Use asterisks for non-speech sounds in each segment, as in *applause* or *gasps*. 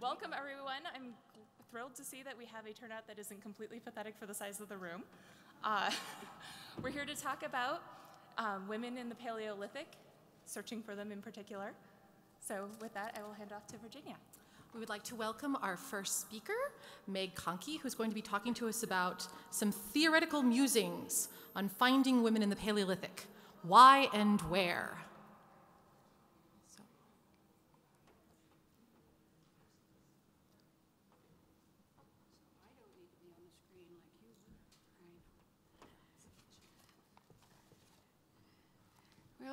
Welcome, everyone. I'm thrilled to see that we have a turnout that isn't completely pathetic for the size of the room. Uh, *laughs* we're here to talk about um, women in the Paleolithic, searching for them in particular. So with that, I will hand off to Virginia. We would like to welcome our first speaker, Meg Conkey, who's going to be talking to us about some theoretical musings on finding women in the Paleolithic. Why and where?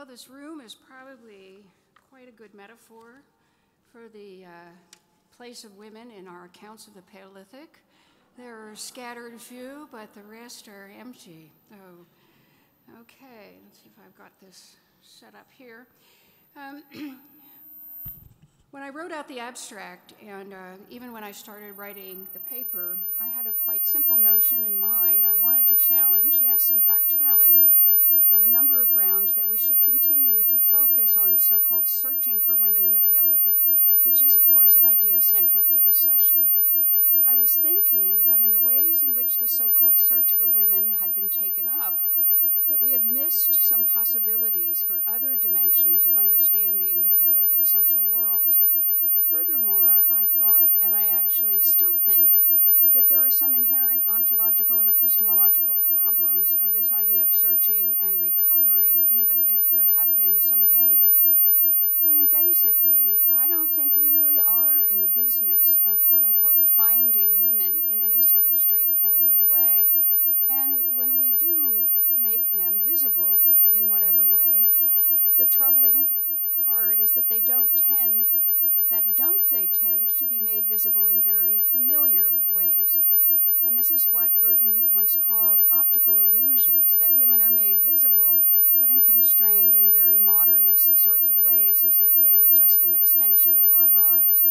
Well, this room is probably quite a good metaphor for the uh, place of women in our accounts of the Paleolithic. There are scattered few, but the rest are empty. Oh, okay, let's see if I've got this set up here. Um, *clears throat* when I wrote out the abstract, and uh, even when I started writing the paper, I had a quite simple notion in mind. I wanted to challenge, yes, in fact, challenge, on a number of grounds that we should continue to focus on so called searching for women in the Paleolithic which is, of course, an idea central to the session. I was thinking that in the ways in which the so called search for women had been taken up, that we had missed some possibilities for other dimensions of understanding the Paleolithic social worlds. Furthermore, I thought, and I actually still think, that there are some inherent ontological and epistemological problems of this idea of searching and recovering, even if there have been some gains. I mean, basically, I don't think we really are in the business of quote unquote finding women in any sort of straightforward way. And when we do make them visible in whatever way, the troubling part is that they don't tend, that don't they tend to be made visible in very familiar ways. And this is what Burton once called optical illusions, that women are made visible but in constrained and very modernist sorts of ways, as if they were just an extension of our lives.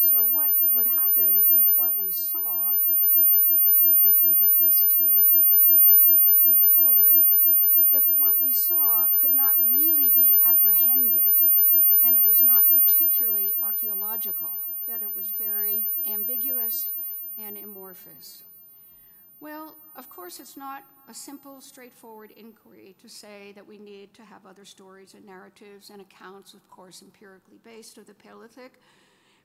So, what would happen if what we saw, see if we can get this to move forward, if what we saw could not really be apprehended and it was not particularly archaeological, that it was very ambiguous and amorphous? Well, of course, it's not a simple, straightforward inquiry to say that we need to have other stories and narratives and accounts, of course, empirically based of the Paleolithic,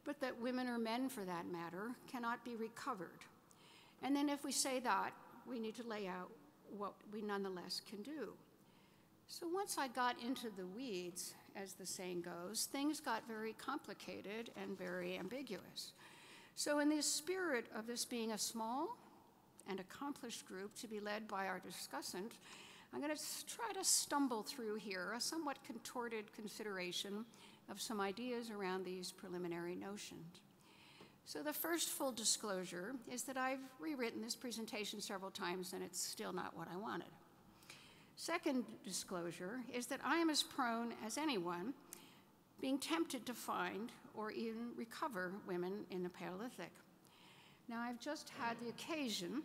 but that women or men, for that matter, cannot be recovered. And then if we say that, we need to lay out what we nonetheless can do. So once I got into the weeds, as the saying goes, things got very complicated and very ambiguous. So, in the spirit of this being a small and accomplished group to be led by our discussant, I'm going to try to stumble through here a somewhat contorted consideration of some ideas around these preliminary notions. So, the first full disclosure is that I've rewritten this presentation several times and it's still not what I wanted. Second disclosure is that I am as prone as anyone being tempted to find or even recover women in the Paleolithic. Now, I've just had the occasion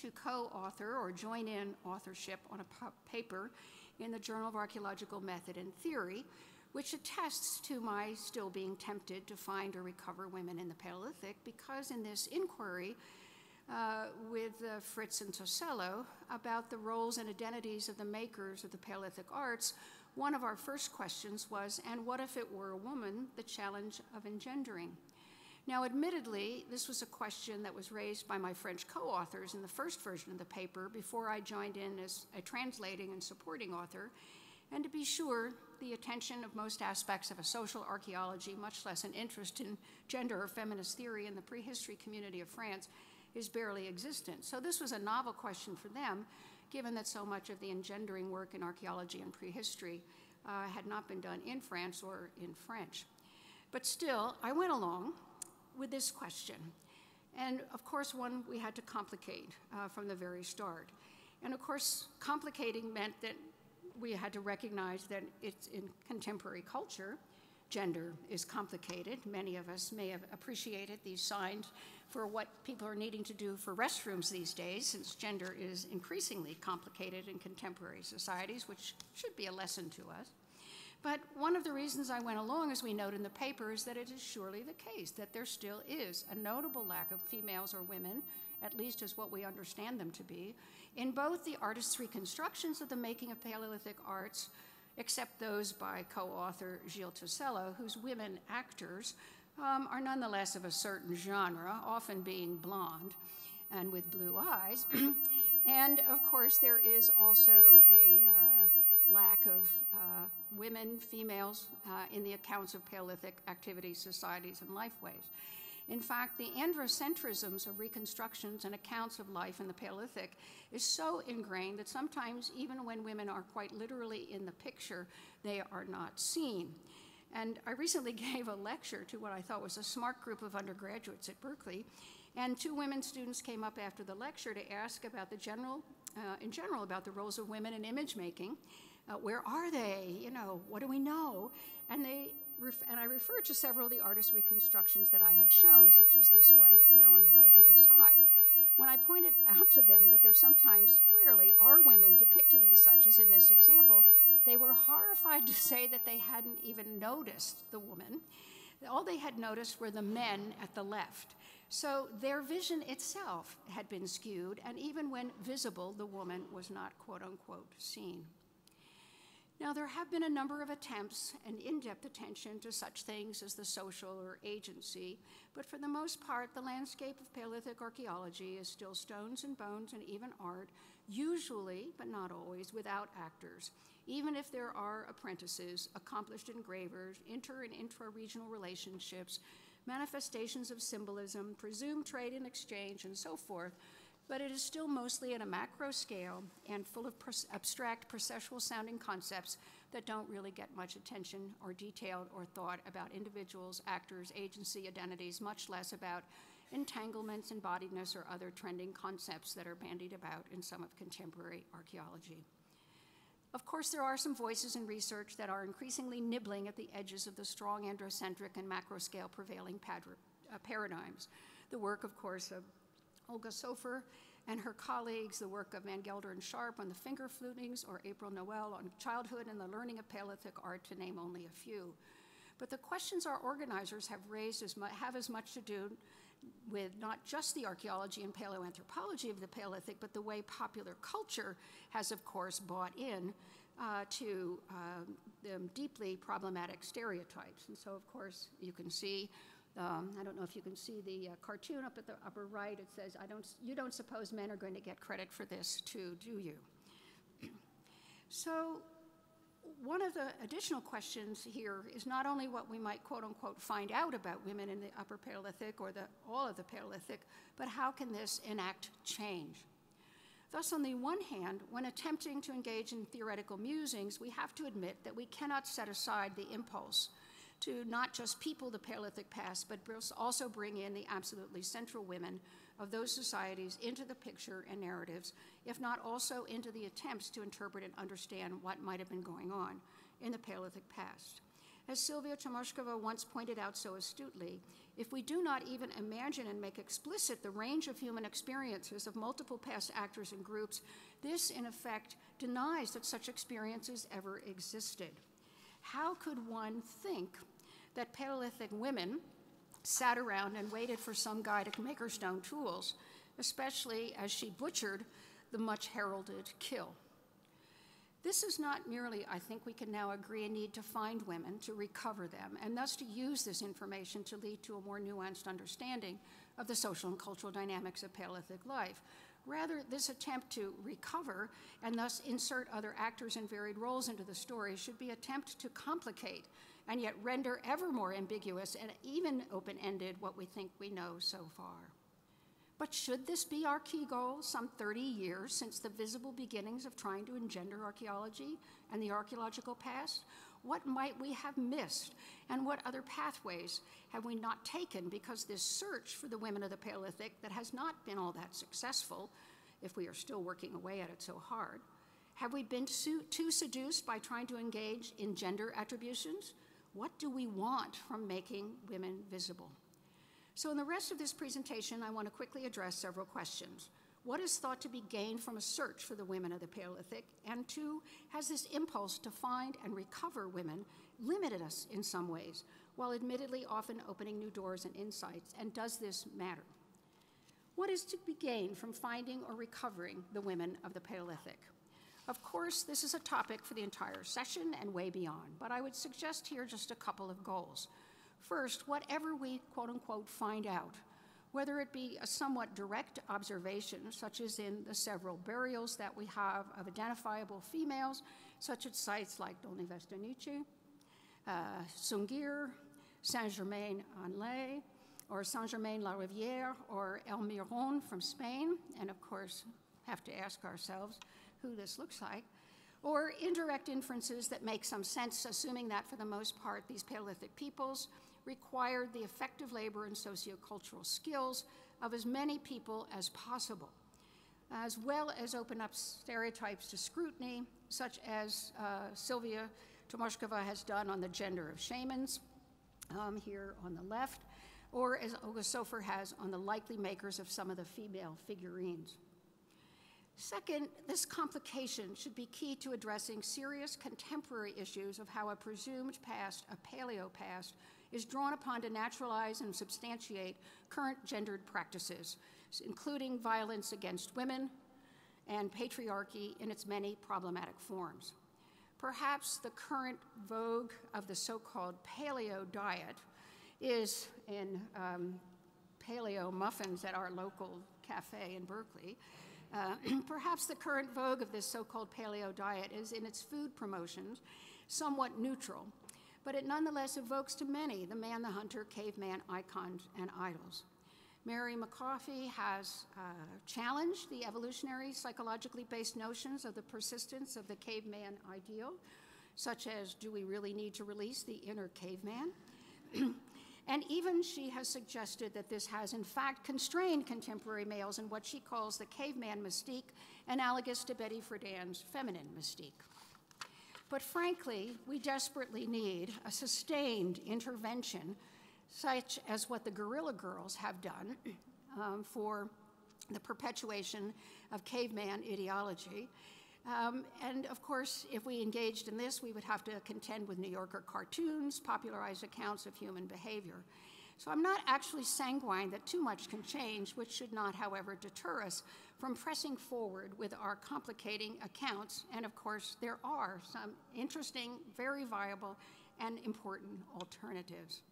to co author or join in authorship on a paper in the Journal of Archaeological Method and Theory, which attests to my still being tempted to find or recover women in the Paleolithic, because in this inquiry uh, with uh, Fritz and Tosello about the roles and identities of the makers of the Paleolithic arts, one of our first questions was, and what if it were a woman, the challenge of engendering? Now, admittedly, this was a question that was raised by my French co authors in the first version of the paper before I joined in as a translating and supporting author. And to be sure, the attention of most aspects of a social archaeology, much less an interest in gender or feminist theory in the prehistory community of France, is barely existent. So this was a novel question for them, given that so much of the engendering work in archaeology and prehistory uh, had not been done in France or in French. But still, I went along with this question. And of course, one we had to complicate uh, from the very start. And of course, complicating meant that we had to recognize that it's in contemporary culture, gender is complicated. Many of us may have appreciated these signs for what people are needing to do for restrooms these days, since gender is increasingly complicated in contemporary societies, which should be a lesson to us. But one of the reasons I went along, as we note in the paper, is that it is surely the case that there still is a notable lack of females or women, at least as what we understand them to be, in both the artists' reconstructions of the making of Paleolithic arts, except those by co author Gilles Tosello, whose women actors um, are nonetheless of a certain genre, often being blonde and with blue eyes. *clears throat* and of course, there is also a uh, lack of uh, women, females, uh, in the accounts of Paleolithic activities, societies, and lifeways. In fact, the androcentrisms of reconstructions and accounts of life in the Paleolithic is so ingrained that sometimes, even when women are quite literally in the picture, they are not seen. And I recently *laughs* gave a lecture to what I thought was a smart group of undergraduates at Berkeley, and two women students came up after the lecture to ask about the general, uh, in general, about the roles of women in image making. Uh, where are they? You know, what do we know? And they and I referred to several of the artist reconstructions that I had shown, such as this one that's now on the right-hand side. When I pointed *laughs* out to them that there sometimes, rarely, are women depicted in such as in this example, they were horrified *laughs* to say that they hadn't even noticed the woman. All they had noticed were the men at the left. So their vision itself had been skewed, and even when visible, the woman was not quote unquote seen. Now, there have been a number of attempts and in depth attention to such things as the social or agency, but for the most part, the landscape of Paleolithic archaeology is still stones and bones and even art, usually, but not always, without actors, even if there are apprentices, accomplished engravers, inter and intra regional relationships, manifestations of symbolism, presumed trade and exchange, and so forth but it is still mostly at a macro scale and full of abstract processual sounding concepts that don't really get much attention or detailed or thought about individuals, actors, agency, identities, much less about entanglements, embodiedness, or other trending concepts that are bandied about in some of contemporary archaeology. Of course, there are some voices in research that are increasingly nibbling at the edges of the strong androcentric and macro scale prevailing uh, paradigms. The work, of course, of Olga Soffer and her colleagues, the work of Van Gelder and Sharpe on the finger flutings, or April Nowell on childhood and the learning of Paleolithic art, to name only a few. But the questions our organizers have raised as have as much to do with not just the archaeology and paleoanthropology of the Paleolithic, but the way popular culture has, of course, bought in uh, to uh, deeply problematic stereotypes. And so, of course, you can see um, I don't know if you can see the uh, cartoon up at the upper right. It says, I don't, You don't suppose men are going to get credit for this, too, do you? *clears throat* so, one of the additional questions here is not only what we might quote unquote find out about women in the Upper Paleolithic or the, all of the Paleolithic, but how can this enact change? Thus, on the one hand, when attempting to engage in theoretical musings, we have to admit that we cannot set aside the impulse to not just people the Paleolithic past, but also bring in the absolutely central women of those societies into the picture and narratives, if not also into the attempts to interpret and understand what might have been going on in the Paleolithic past. As Silvia Tomášková once pointed out so astutely, if we do not even imagine and make explicit the range of human experiences of multiple past actors and groups, this in effect denies that such experiences ever existed. How could one think that Paleolithic women sat around and waited for some guy to make her stone tools, especially as she butchered the much heralded kill. This is not merely, I think we can now agree, a need to find women, to recover them, and thus to use this information to lead to a more nuanced understanding of the social and cultural dynamics of Paleolithic life. Rather, this attempt to recover and thus insert other actors in varied roles into the story should be attempt to complicate and yet render ever more ambiguous and even open ended what we think we know so far. But should this be our key goal, some 30 years since the visible beginnings of trying to engender archaeology and the archaeological past? What might we have missed, and what other pathways have we not taken because this search for the women of the Paleolithic that has not been all that successful, if we are still working away at it so hard? Have we been too seduced by trying to engage in gender attributions? What do we want from making women visible? So in the rest of this presentation, I want to quickly address several questions. What is thought to be gained from a search for the women of the Paleolithic? And two, has this impulse to find and recover women limited us in some ways, while admittedly often opening new doors and insights? And does this matter? What is to be gained from finding or recovering the women of the Paleolithic? Of course, this is a topic for the entire session and way beyond, but I would suggest here just a couple of goals. First, whatever we quote unquote find out, whether it be a somewhat direct observation, such as in the several burials that we have of identifiable females, such at sites like Dolní Věstonice, uh, Sungir, Saint Germain en Laye, or Saint Germain la Riviere, or El Miron from Spain, and of course, have to ask ourselves who this looks like, or indirect inferences that make some sense, assuming that for the most part these Paleolithic peoples required the effective labor and sociocultural skills of as many people as possible, as well as open up stereotypes to scrutiny, such as uh, Silvia Tomášková has done on the gender of shamans, um, here on the left, or as Olga Soffer has on the likely makers of some of the female figurines. Second, this complication should be key to addressing serious contemporary issues of how a presumed past, a paleo past, is drawn upon to naturalize and substantiate current gendered practices, including violence against women and patriarchy in its many problematic forms. Perhaps the current vogue of the so called paleo diet is in um, paleo muffins at our local cafe in Berkeley. Uh, *clears throat* perhaps the current vogue of this so called paleo diet is in its food promotions somewhat neutral but it nonetheless evokes to many the man, the hunter, caveman icons and idols. Mary McCaughey has uh, challenged the evolutionary, psychologically based notions of the persistence of the caveman ideal, such as do we really need to release the inner caveman? *clears throat* and even she has suggested that this has, in fact, constrained contemporary males in what she calls the caveman mystique, analogous to Betty Friedan's feminine mystique. But frankly, we desperately need a sustained intervention, such as what the Guerrilla Girls have done um, for the perpetuation of caveman ideology. Um, and of course, if we engaged in this, we would have to contend with New Yorker cartoons, popularized accounts of human behavior. So I'm not actually sanguine that too much can change, which should not, however, deter us from pressing forward with our complicating accounts. And of course, there are some interesting, very viable, and important alternatives.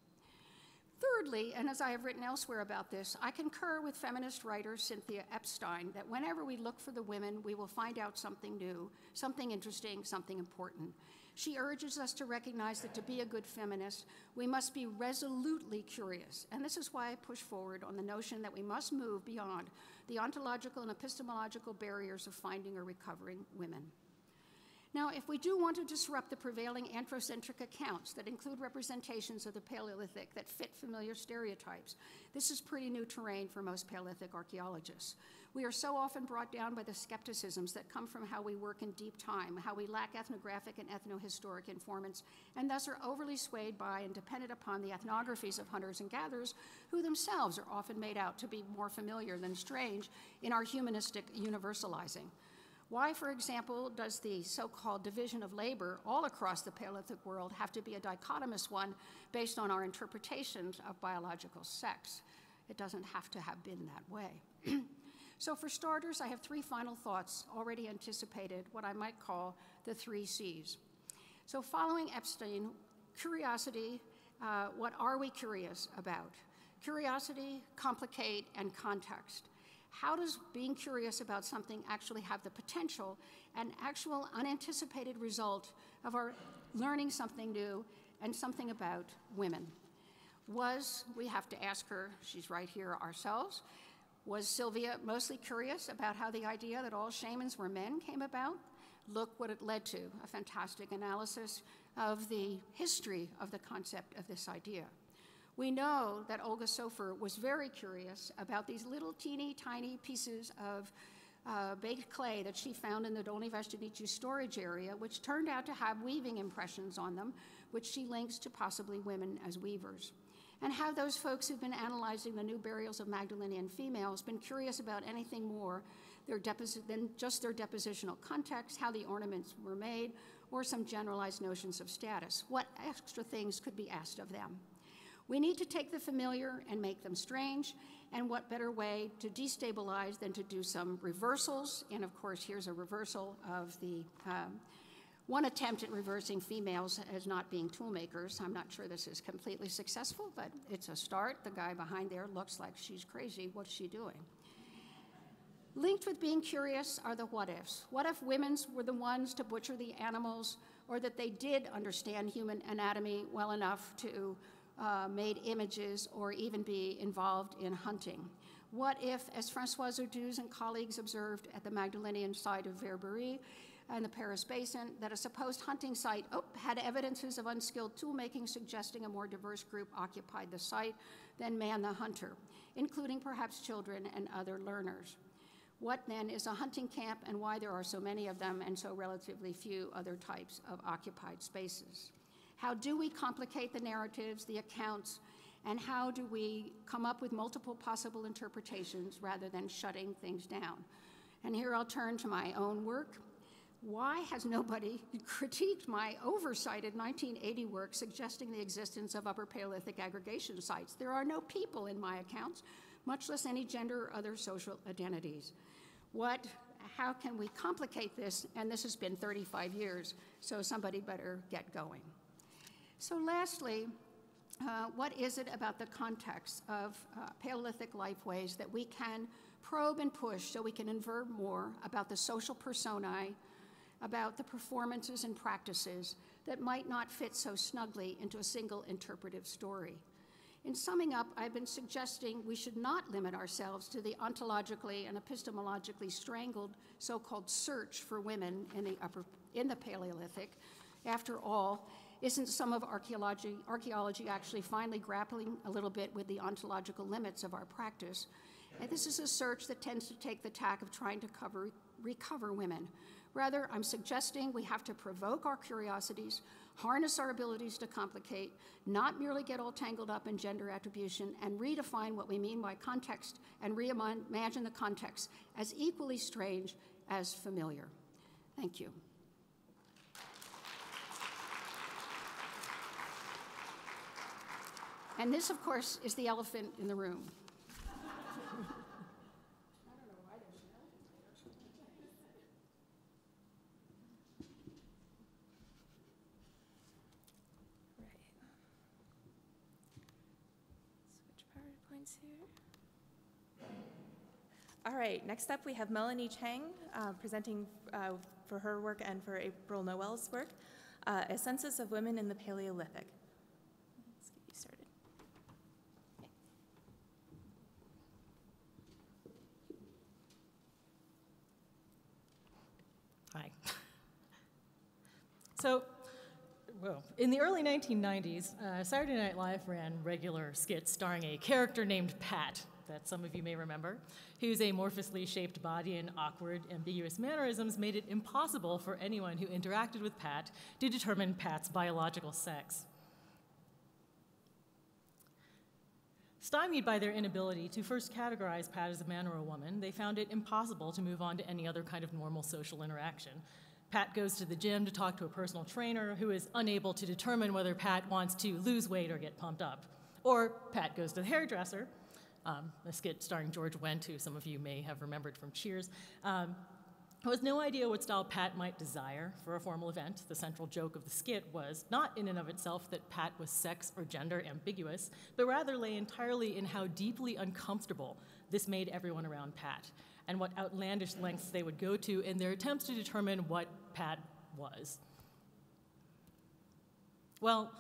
Thirdly, and as I have written elsewhere about this, I concur with feminist writer Cynthia Epstein that whenever we look for the women, we will find out something new, something interesting, something important. She urges us to recognize that to be a good feminist, we must be resolutely curious. And this is why I push forward on the notion that we must move beyond the ontological and epistemological barriers of finding or recovering women. Now, if we do want to disrupt the prevailing androcentric accounts that include representations of the Paleolithic that fit familiar stereotypes, this is pretty new terrain for most Paleolithic archaeologists. We are so often brought down by the skepticisms that come from how we work in deep time, how we lack ethnographic and ethnohistoric informants, and thus are overly swayed by and dependent upon the ethnographies of hunters and gatherers, who themselves are often made out to be more familiar than strange in our humanistic universalizing. Why, for example, does the so called division of labor all across the Paleolithic world have to be a dichotomous one based on our interpretations of biological sex? It doesn't have to have been that way. *clears throat* So, for starters, I have three final thoughts already anticipated, what I might call the three C's. So, following Epstein, curiosity uh, what are we curious about? Curiosity, complicate, and context. How does being curious about something actually have the potential and actual unanticipated result of our learning something new and something about women? Was, we have to ask her, she's right here ourselves, was Silvia mostly curious about how the idea that all shamans were men came about? Look what it led to a fantastic analysis of the history of the concept of this idea. We know that Olga Soffer was very curious about these little teeny tiny pieces of uh, baked clay that she found in the Dolní Věstonice storage area, which turned out to have weaving impressions on them, which she links to possibly women as weavers. And have those folks who've been analyzing the new burials of Magdalenian females been curious about anything more than just their depositional context, how the ornaments were made, or some generalized notions of status? What extra things could be asked of them? We need to take the familiar and make them strange, and what better way to destabilize than to do some reversals? And of course, here's a reversal of the um, one attempt at reversing females as not being toolmakers. I'm not sure this is completely successful, but it's a start. The guy behind there looks like she's crazy. What's she doing? Linked with being curious are the what ifs. What if women's were the ones to butcher the animals, or that they did understand human anatomy well enough to uh, made images or even be involved in hunting? What if, as Francoise Audouze and colleagues observed at the Magdalenian site of Verberie and the Paris Basin, that a supposed hunting site oh, had evidences of unskilled toolmaking suggesting a more diverse group occupied the site than man the hunter, including perhaps children and other learners? What then is a hunting camp and why there are so many of them and so relatively few other types of occupied spaces? How do we complicate the narratives, the accounts, and how do we come up with multiple possible interpretations rather than shutting things down? And here I'll turn to my own work. Why has nobody *laughs* critiqued my oversighted 1980 work suggesting the existence of Upper Paleolithic aggregation sites? There are no people in my accounts, much less any gender or other social identities. What, how can we complicate this? And this has been 35 years, so somebody better get going. So, lastly, uh, what is it about the context of uh, Paleolithic lifeways that we can probe and push so we can infer more about the social personae, about the performances and practices that might not fit so snugly into a single interpretive story? In summing up, I've been suggesting we should not limit ourselves to the ontologically and epistemologically strangled so called search for women in the, upper, in the Paleolithic. After all, isn't some of archaeology, archaeology actually finally grappling a little bit with the ontological limits of our practice? And this is a search that tends to take the tack of trying to cover, recover women. Rather, I'm suggesting we have to provoke our curiosities, harness our abilities to complicate, not merely get all tangled up in gender attribution, and redefine what we mean by context and reimagine the context as equally strange as familiar. Thank you. And this, of course, is the elephant in the room. All right, next up we have Melanie Chang uh, presenting uh, for her work and for April Nowell's work, uh, A Census of Women in the Paleolithic. Let's get you started. Hi. So, well, in the early 1990s, uh, Saturday Night Live ran regular skits starring a character named Pat, that some of you may remember, whose amorphously shaped body and awkward, ambiguous mannerisms made it impossible for anyone who interacted with Pat to determine Pat's biological sex. Stymied by their inability to first categorize Pat as a man or a woman, they found it impossible to move on to any other kind of normal social interaction. Pat goes to the gym to talk to a personal trainer who is unable to determine whether Pat wants to lose weight or get pumped up. Or Pat goes to the hairdresser, um, a skit starring George Wendt, who some of you may have remembered from Cheers, um, who has no idea what style Pat might desire for a formal event. The central joke of the skit was not in and of itself that Pat was sex or gender ambiguous, but rather lay entirely in how deeply uncomfortable this made everyone around Pat, and what outlandish lengths they would go to in their attempts to determine what Pat was. Well,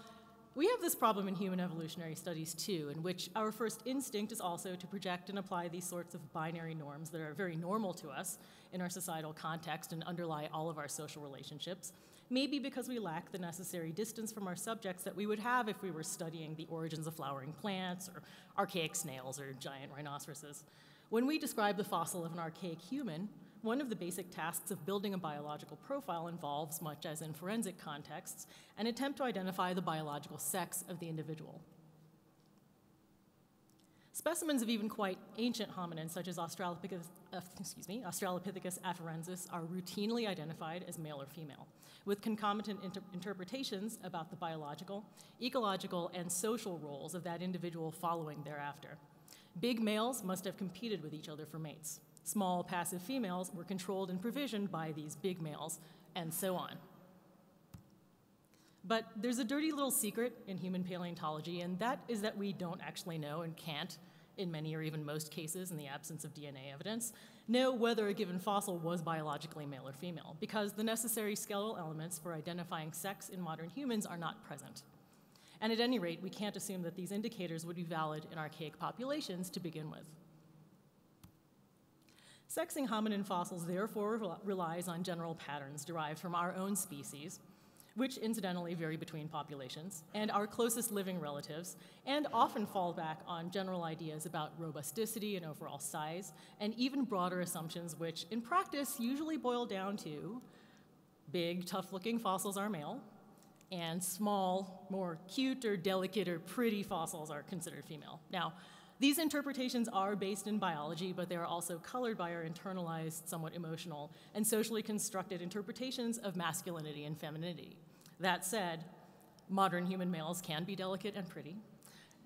we have this problem in human evolutionary studies too, in which our first instinct is also to project and apply these sorts of binary norms that are very normal to us in our societal context and underlie all of our social relationships, maybe because we lack the necessary distance from our subjects that we would have if we were studying the origins of flowering plants or archaic snails or giant rhinoceroses. When we describe the fossil of an archaic human, one of the basic tasks of building a biological profile involves, much as in forensic contexts, an attempt to identify the biological sex of the individual. Specimens of even quite ancient hominins, such as Australopithecus, uh, excuse me, Australopithecus afarensis, are routinely identified as male or female, with concomitant inter- interpretations about the biological, ecological, and social roles of that individual following thereafter. Big males must have competed with each other for mates. Small, passive females were controlled and provisioned by these big males, and so on. But there's a dirty little secret in human paleontology, and that is that we don't actually know and can't, in many or even most cases, in the absence of DNA evidence, know whether a given fossil was biologically male or female, because the necessary skeletal elements for identifying sex in modern humans are not present. And at any rate, we can't assume that these indicators would be valid in archaic populations to begin with. Sexing hominin fossils therefore relies on general patterns derived from our own species which incidentally vary between populations, and our closest living relatives, and often fall back on general ideas about robusticity and overall size, and even broader assumptions, which in practice usually boil down to big, tough looking fossils are male, and small, more cute or delicate or pretty fossils are considered female. Now, these interpretations are based in biology, but they are also colored by our internalized, somewhat emotional, and socially constructed interpretations of masculinity and femininity. That said, modern human males can be delicate and pretty,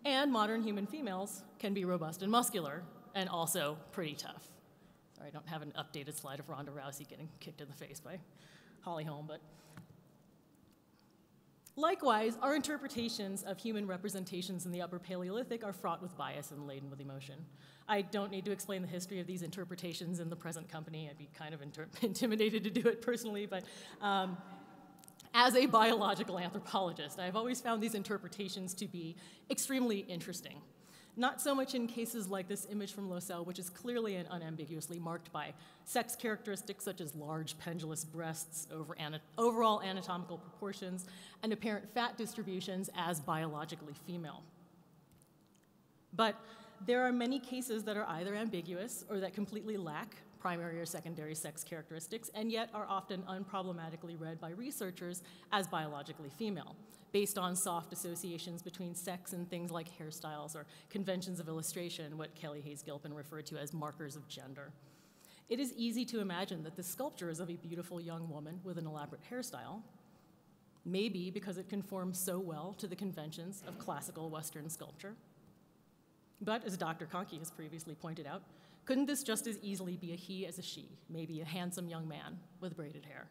and modern human females can be robust and muscular, and also pretty tough. Sorry, I don't have an updated slide of Ronda Rousey getting kicked in the face by Holly Holm, but Likewise, our interpretations of human representations in the Upper Paleolithic are fraught with bias and laden with emotion. I don't need to explain the history of these interpretations in the present company. I'd be kind of *laughs* intimidated to do it personally, but um, as a biological anthropologist, I've always found these interpretations to be extremely interesting. Not so much in cases like this image from Laussel, which is clearly and unambiguously marked by sex characteristics such as large pendulous breasts, over ana- overall anatomical proportions, and apparent fat distributions as biologically female. But there are many cases that are either ambiguous or that completely lack primary or secondary sex characteristics, and yet are often unproblematically read by researchers as biologically female based on soft associations between sex and things like hairstyles or conventions of illustration, what Kelley Hays-Gilpin referred to as markers of gender. It is easy to imagine that this sculpture is of a beautiful young woman with an elaborate hairstyle, maybe because it conforms so well to the conventions of classical Western sculpture. But as Dr. Conkey has previously pointed out, couldn't this just as easily be a he as a she, maybe a handsome young man with braided hair?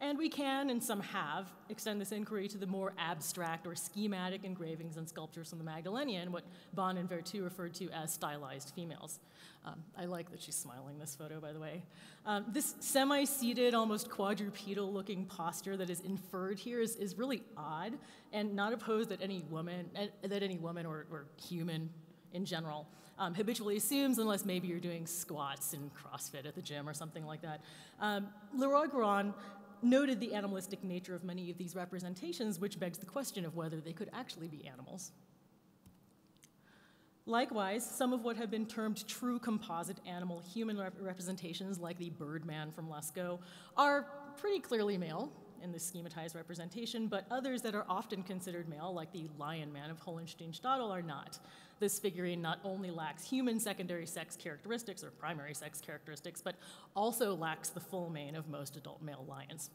And we can, and some have, extend this inquiry to the more abstract or schematic engravings and sculptures from the Magdalenian, what Bahn and Vertut referred to as stylized females. Um, I like that she's smiling this photo, by the way. Um, this semi seated, almost quadrupedal looking posture that is inferred here is, is really odd and not opposed that any woman, eh, that any woman or, or human in general um, habitually assumes, unless maybe you're doing squats and CrossFit at the gym or something like that. Um, Leroi-Gourhan noted the animalistic nature of many of these representations, which begs the question of whether they could actually be animals. Likewise, some of what have been termed true composite animal human rep- representations, like the Birdman from Lascaux, are pretty clearly male in this schematized representation, but others that are often considered male, like the Lion Man of Hohlenstein-Stadel, are not. This figurine not only lacks human secondary sex characteristics or primary sex characteristics, but also lacks the full mane of most adult male lions.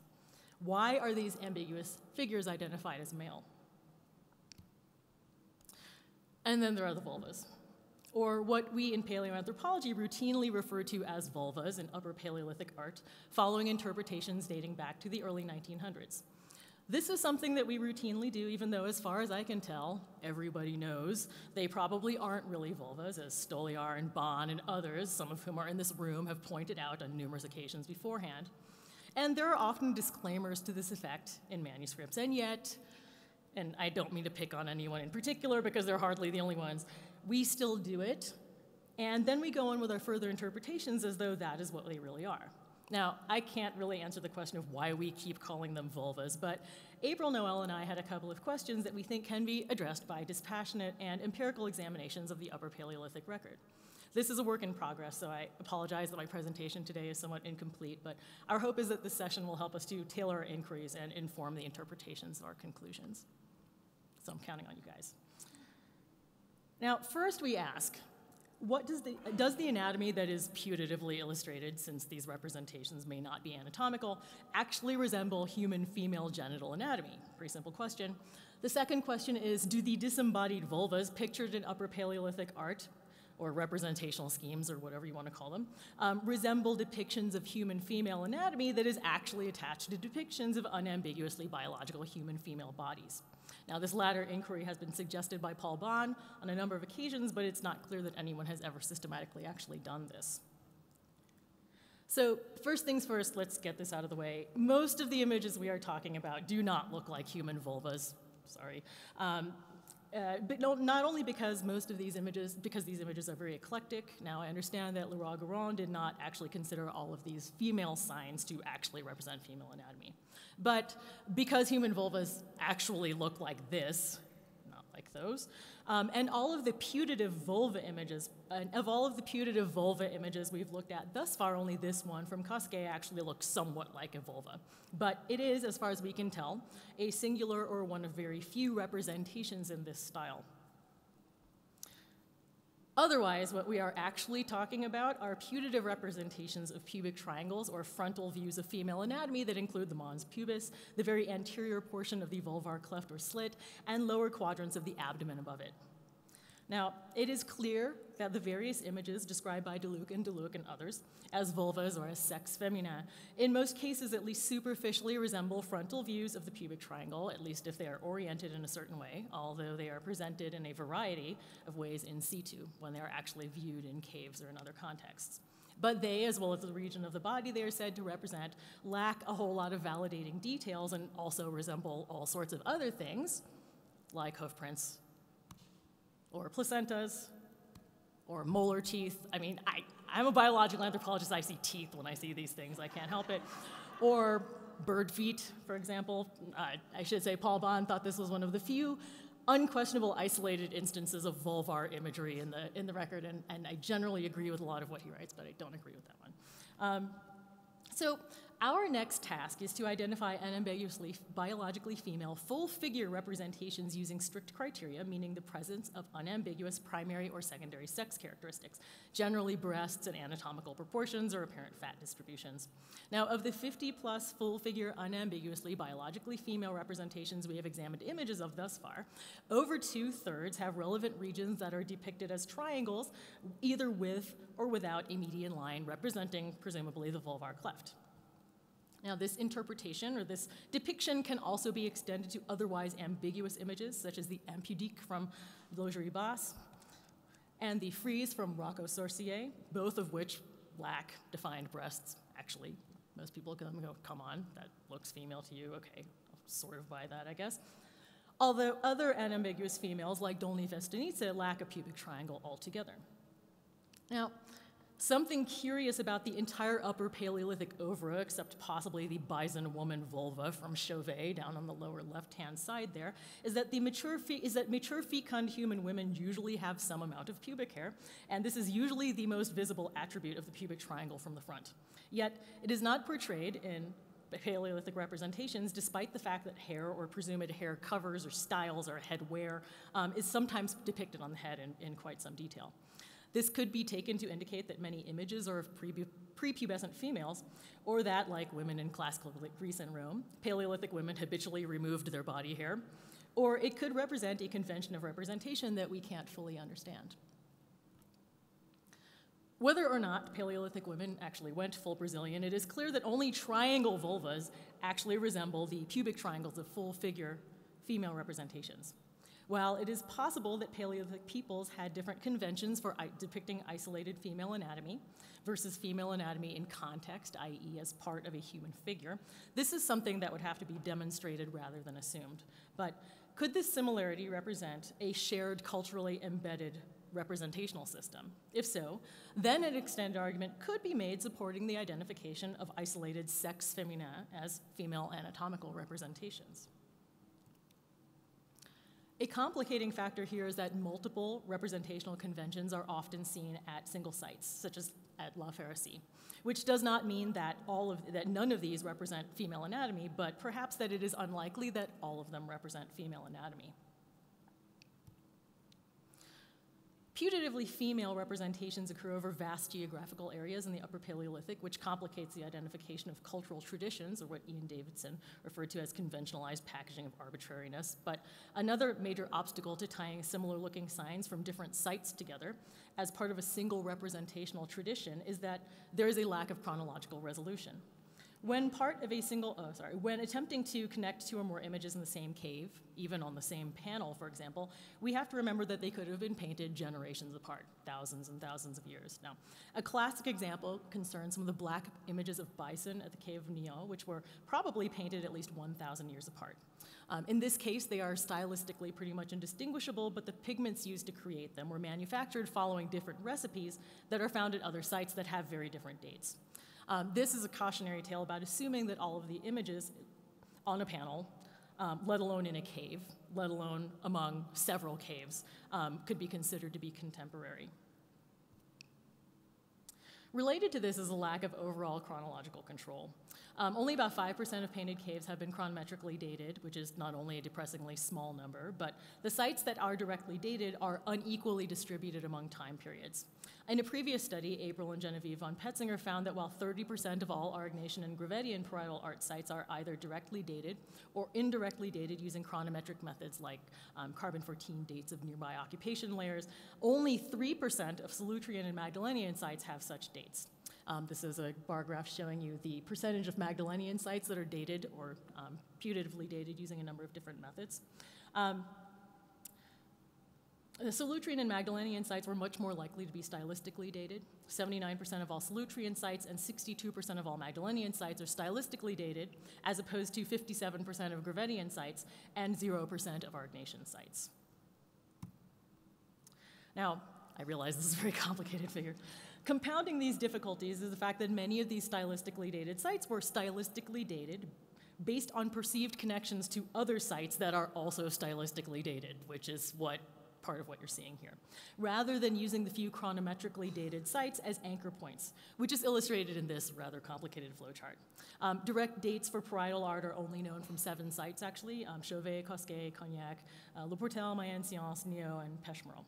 Why are these ambiguous figures identified as male? And then there are the vulvas, or what we in paleoanthropology routinely refer to as vulvas in Upper Paleolithic art, following interpretations dating back to the early 1900s. This is something that we routinely do, even though, as far as I can tell, everybody knows they probably aren't really vulvas, as Stoliar and Bahn and others, some of whom are in this room, have pointed out on numerous occasions beforehand. And there are often disclaimers to this effect in manuscripts, and yet, and I don't mean to pick on anyone in particular because they're hardly the only ones, we still do it, and then we go on with our further interpretations as though that is what they really are. Now, I can't really answer the question of why we keep calling them vulvas, but April Nowell and I had a couple of questions that we think can be addressed by dispassionate and empirical examinations of the Upper Paleolithic record. This is a work in progress, so I apologize that my presentation today is somewhat incomplete, but our hope is that this session will help us to tailor our inquiries and inform the interpretations of our conclusions. So I'm counting on you guys. Now, first we ask, what does the, does the anatomy that is putatively illustrated, since these representations may not be anatomical, actually resemble human female genital anatomy? Pretty simple question. The second question is, do the disembodied vulvas pictured in Upper Paleolithic art or representational schemes, or whatever you want to call them, um, resemble depictions of human female anatomy that is actually attached to depictions of unambiguously biological human female bodies. Now, this latter inquiry has been suggested by Paul Bahn on a number of occasions, but it's not clear that anyone has ever systematically actually done this. So, first things first, let's get this out of the way. Most of the images we are talking about do not look like human vulvas. Sorry. Um, uh, but no, not only because most of these images, because these images are very eclectic. Now, I understand that Leroi-Gourhan did not actually consider all of these female signs to actually represent female anatomy. But because human vulvas actually look like this, not like those, um, and all of the putative vulva images, of all of the putative vulva images we've looked at thus far, only this one from Cosquer actually looks somewhat like a vulva. But it is, as far as we can tell, a singular or one of very few representations in this style. Otherwise, what we are actually talking about are putative representations of pubic triangles or frontal views of female anatomy that include the mons pubis, the very anterior portion of the vulvar cleft or slit, and lower quadrants of the abdomen above it. Now, it is clear that the various images described by Delluc and Delluc and others as vulvas or as sex femina, in most cases at least superficially resemble frontal views of the pubic triangle, at least if they are oriented in a certain way, although they are presented in a variety of ways in situ when they are actually viewed in caves or in other contexts. But they, as well as the region of the body they are said to represent, lack a whole lot of validating details and also resemble all sorts of other things, like hoof prints or placentas or molar teeth. I mean, I, I'm a biological anthropologist. I see teeth when I see these things. I can't help it. Or bird feet, for example. Uh, I should say Paul Bahn thought this was one of the few unquestionable isolated instances of vulvar imagery in the, in the record, and, and I generally agree with a lot of what he writes, but I don't agree with that one. Um, so our next task is to identify unambiguously biologically female full figure representations using strict criteria, meaning the presence of unambiguous primary or secondary sex characteristics, generally breasts and anatomical proportions or apparent fat distributions. Now, of the 50 plus full figure unambiguously biologically female representations we have examined images of thus far, over two thirds have relevant regions that are depicted as triangles, either with or without a median line representing, presumably, the vulvar cleft. Now, this interpretation or this depiction can also be extended to otherwise ambiguous images, such as the impudique from Laugerie-Basse and the frieze from Roc-aux-Sorciers, both of which lack defined breasts. Actually, most people can go, come on, that looks female to you. Okay, I'll sort of buy that, I guess. Although other unambiguous females, like Dolní Věstonice, lack a pubic triangle altogether. Now, Something curious about the entire Upper Paleolithic oeuvre, except possibly the bison woman vulva from Chauvet down on the lower left-hand side there, is that the mature is that mature fecund human women usually have some amount of pubic hair, and this is usually the most visible attribute of the pubic triangle from the front. Yet it is not portrayed in Paleolithic representations, despite the fact that hair or presumed hair covers or styles or head wear um, is sometimes depicted on the head in, in quite some detail. This could be taken to indicate that many images are of prepubescent females, or that, like women in classical Greece and Rome, Paleolithic women habitually removed their body hair, or it could represent a convention of representation that we can't fully understand. Whether or not Paleolithic women actually went full Brazilian, it is clear that only triangle vulvas actually resemble the pubic triangles of full figure female representations. While it is possible that Paleolithic peoples had different conventions for depicting isolated female anatomy versus female anatomy in context, i.e., as part of a human figure, this is something that would have to be demonstrated rather than assumed. But could this similarity represent a shared culturally embedded representational system? If so, then an extended argument could be made supporting the identification of isolated sex femina as female anatomical representations. A complicating factor here is that multiple representational conventions are often seen at single sites, such as at La Ferrassie, which does not mean that, all of, that none of these represent female anatomy, but perhaps that it is unlikely that all of them represent female anatomy. Putatively female representations occur over vast geographical areas in the Upper Paleolithic, which complicates the identification of cultural traditions, or what Ian Davidson referred to as conventionalized packaging of arbitrariness. But another major obstacle to tying similar looking signs from different sites together as part of a single representational tradition is that there is a lack of chronological resolution. When part of a single, oh, sorry, when attempting to connect two or more images in the same cave, even on the same panel, for example, we have to remember that they could have been painted generations apart, thousands and thousands of years. Now, a classic example concerns some of the black images of bison at the Cave of Niaux, which were probably painted at least 1,000 years apart. Um, in this case, they are stylistically pretty much indistinguishable, but the pigments used to create them were manufactured following different recipes that are found at other sites that have very different dates. Um, this is a cautionary tale about assuming that all of the images on a panel, um, let alone in a cave, let alone among several caves, um, could be considered to be contemporary. Related to this is a lack of overall chronological control. Um, only about 5% of painted caves have been chronometrically dated, which is not only a depressingly small number, but the sites that are directly dated are unequally distributed among time periods. In a previous study, April and Genevieve von Petzinger found that while 30% of all Aurignacian and Gravettian parietal art sites are either directly dated or indirectly dated using chronometric methods like um, carbon 14 dates of nearby occupation layers, only 3% of Solutrean and Magdalenian sites have such dates. Um, this is a bar graph showing you the percentage of Magdalenian sites that are dated or um, putatively dated using a number of different methods. Um, the Solutrean and Magdalenian sites were much more likely to be stylistically dated. 79% of all Solutrean sites and 62% of all Magdalenian sites are stylistically dated, as opposed to 57% of Gravettian sites and 0% of Aurignacian sites. Now, I realize this is a very *laughs* complicated figure. Compounding these difficulties is the fact that many of these stylistically dated sites were stylistically dated based on perceived connections to other sites that are also stylistically dated, which is what part of what you're seeing here, rather than using the few chronometrically dated sites as anchor points, which is illustrated in this rather complicated flowchart. Um, direct dates for parietal art are only known from seven sites, actually, um, Chauvet, Cosquer, Cougnac, uh, Le Portel, Mayenne Science, Niaux, and Pech Merle.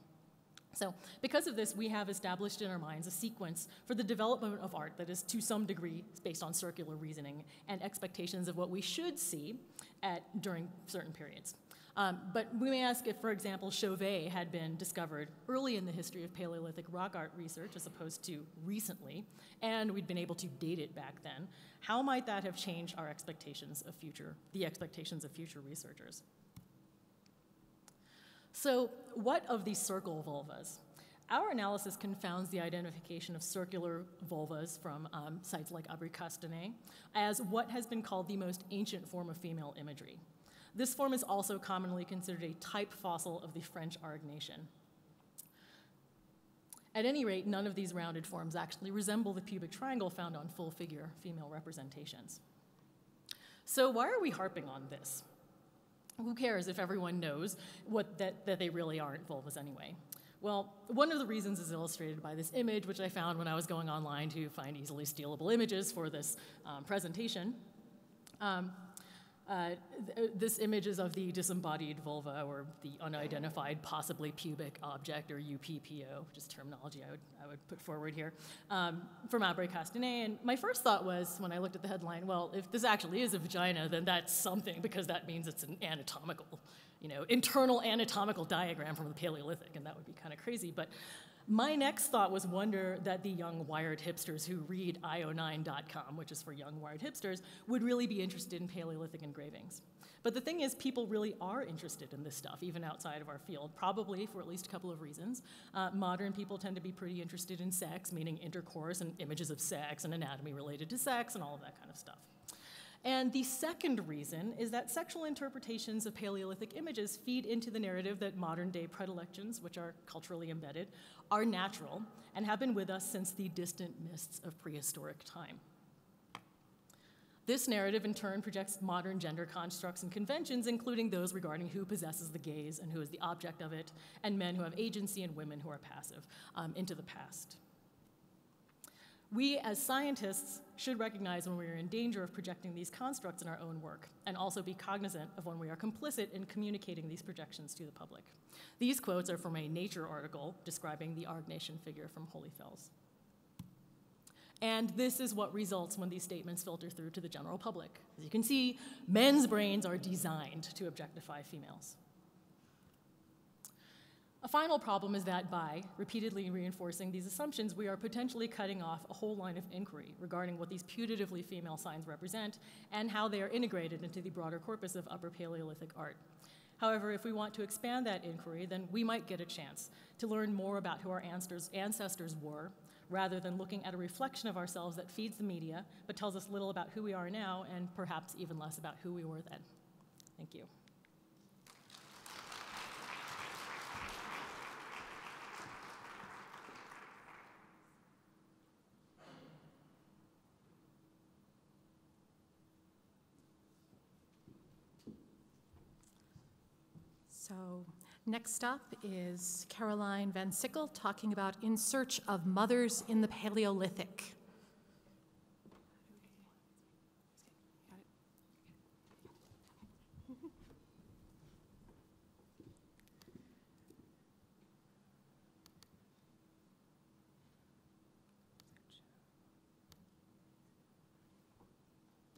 So, because of this, we have established in our minds a sequence for the development of art that is to some degree based on circular reasoning and expectations of what we should see at, during certain periods. Um, but we may ask if, for example, Chauvet had been discovered early in the history of Paleolithic rock art research as opposed to recently, and we'd been able to date it back then, how might that have changed our expectations of future, the expectations of future researchers? So, what of these circle vulvas? Our analysis confounds the identification of circular vulvas from um, sites like Abri Castanet as what has been called the most ancient form of female imagery. This form is also commonly considered a type fossil of the French Aurignacian. At any rate, none of these rounded forms actually resemble the pubic triangle found on full figure female representations. So, why are we harping on this? Who cares if everyone knows what, that, that they really aren't vulvas anyway? Well, one of the reasons is illustrated by this image, which I found when I was going online to find easily stealable images for this um, presentation. Um, uh, th this image is of the disembodied vulva or the unidentified, possibly pubic object or UPPO, which is terminology I would, I would put forward here, um, from Abri Castanet. And my first thought was, when I looked at the headline, well, if this actually is a vagina, then that's something because that means it's an anatomical, you know, internal anatomical diagram from the Paleolithic, and that would be kind of crazy. But my next thought was wonder that the young wired hipsters who read io9.com, which is for young wired hipsters, would really be interested in Paleolithic engravings. But the thing is, people really are interested in this stuff, even outside of our field, probably for at least a couple of reasons. Uh, modern people tend to be pretty interested in sex, meaning intercourse and images of sex and anatomy related to sex and all of that kind of stuff. And the second reason is that sexual interpretations of Paleolithic images feed into the narrative that modern day predilections, which are culturally embedded, are natural and have been with us since the distant mists of prehistoric time. This narrative, in turn, projects modern gender constructs and conventions, including those regarding who possesses the gaze and who is the object of it, and men who have agency and women who are passive, um, into the past. We, as scientists, should recognize when we are in danger of projecting these constructs in our own work, and also be cognizant of when we are complicit in communicating these projections to the public. These quotes are from a Nature article describing the Aurignacian figure from Hohle Fels. And this is what results when these statements filter through to the general public. As you can see, men's brains are designed to objectify females. A final problem is that by repeatedly reinforcing these assumptions, we are potentially cutting off a whole line of inquiry regarding what these putatively female signs represent and how they are integrated into the broader corpus of Upper Paleolithic art. However, if we want to expand that inquiry, then we might get a chance to learn more about who our ancestors were, rather than looking at a reflection of ourselves that feeds the media but tells us little about who we are now and perhaps even less about who we were then. Thank you. So, next up is Caroline Van Sickle talking about In Search of Mothers in the Paleolithic.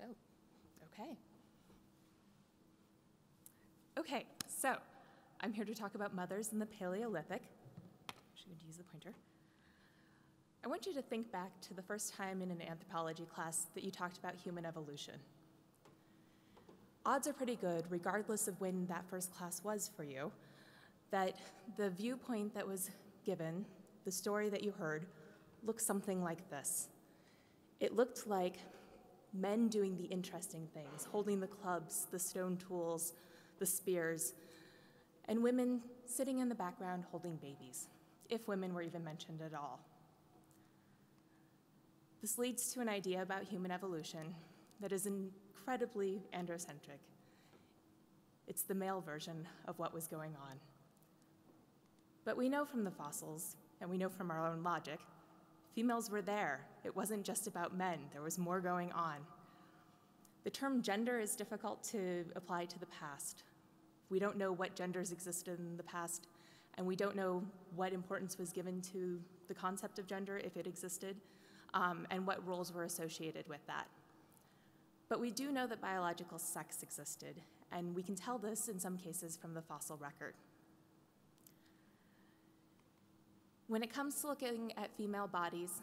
Oh, okay. Okay, so I'm here to talk about mothers in the Paleolithic. She use the pointer. I want you to think back to the first time in an anthropology class that you talked about human evolution. Odds are pretty good, regardless of when that first class was for you, that the viewpoint that was given, the story that you heard, looked something like this. It looked like men doing the interesting things, holding the clubs, the stone tools, the spears, and women sitting in the background holding babies, if women were even mentioned at all. This leads to an idea about human evolution that is incredibly androcentric. It's the male version of what was going on. But we know from the fossils, and we know from our own logic, females were there. It wasn't just about men, there was more going on. The term gender is difficult to apply to the past. We don't know what genders existed in the past, and we don't know what importance was given to the concept of gender, if it existed, um, and what roles were associated with that. But we do know that biological sex existed, and we can tell this in some cases from the fossil record. When it comes to looking at female bodies,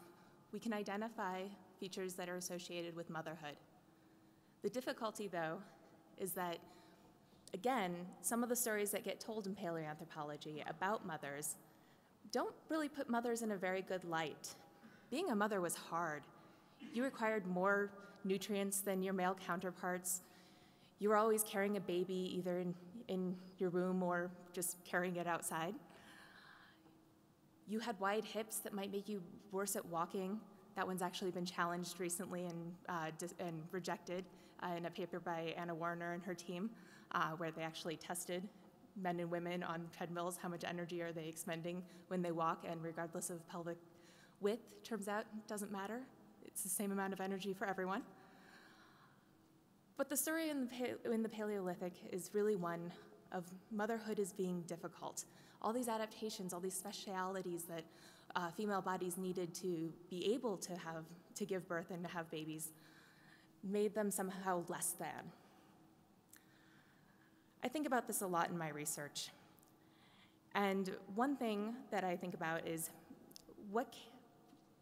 we can identify features that are associated with motherhood. The difficulty, though, is that, again, some of the stories that get told in paleoanthropology about mothers don't really put mothers in a very good light. Being a mother was hard. You required more nutrients than your male counterparts. You were always carrying a baby either in, in your womb or just carrying it outside. You had wide hips that might make you worse at walking. That one's actually been challenged recently and, uh, and rejected in a paper by Anna Warrener and her team, uh, where they actually tested men and women on treadmills, how much energy are they expending when they walk, and regardless of pelvic width, turns out doesn't matter. It's the same amount of energy for everyone. But the story in the, in the Paleolithic is really one of motherhood as being difficult. All these adaptations, all these specialities that uh, female bodies needed to be able to have to give birth and to have babies made them somehow less than. I think about this a lot in my research. And one thing that I think about is what,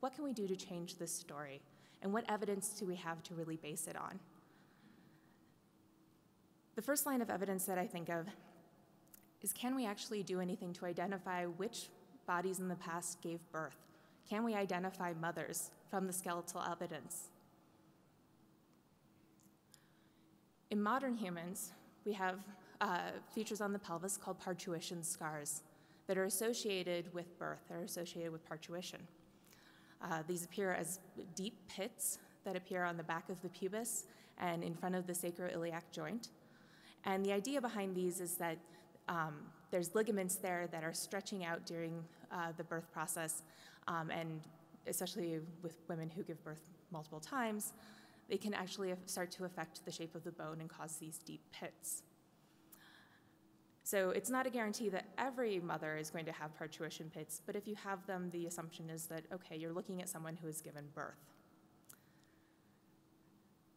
what can we do to change this story? And what evidence do we have to really base it on? The first line of evidence that I think of is can we actually do anything to identify which bodies in the past gave birth? Can we identify mothers from the skeletal evidence? In modern humans, we have uh, features on the pelvis called parturition scars that are associated with birth, that are associated with parturition. Uh, these appear as deep pits that appear on the back of the pubis and in front of the sacroiliac joint. And the idea behind these is that um, there's ligaments there that are stretching out during uh, the birth process um, and especially with women who give birth multiple times, they can actually start to affect the shape of the bone and cause these deep pits. So it's not a guarantee that every mother is going to have parturition pits, but if you have them, the assumption is that, okay, you're looking at someone who has given birth.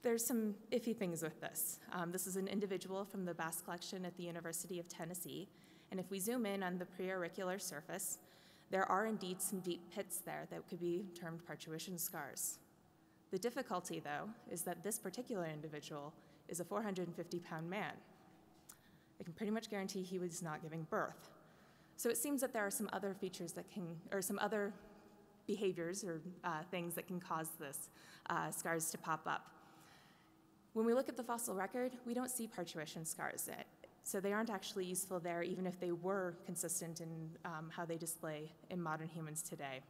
There's some iffy things with this. Um, this is an individual from the Bass collection at the University of Tennessee, and if we zoom in on the preauricular surface, there are indeed some deep pits there that could be termed parturition scars. The difficulty, though, is that this particular individual is a 450 pound man. I can pretty much guarantee he was not giving birth. So it seems that there are some other features that can, or some other behaviors or uh, things that can cause this uh, scars to pop up. When we look at the fossil record, we don't see parturition scars. So they aren't actually useful there, even if they were consistent in um, how they display in modern humans today.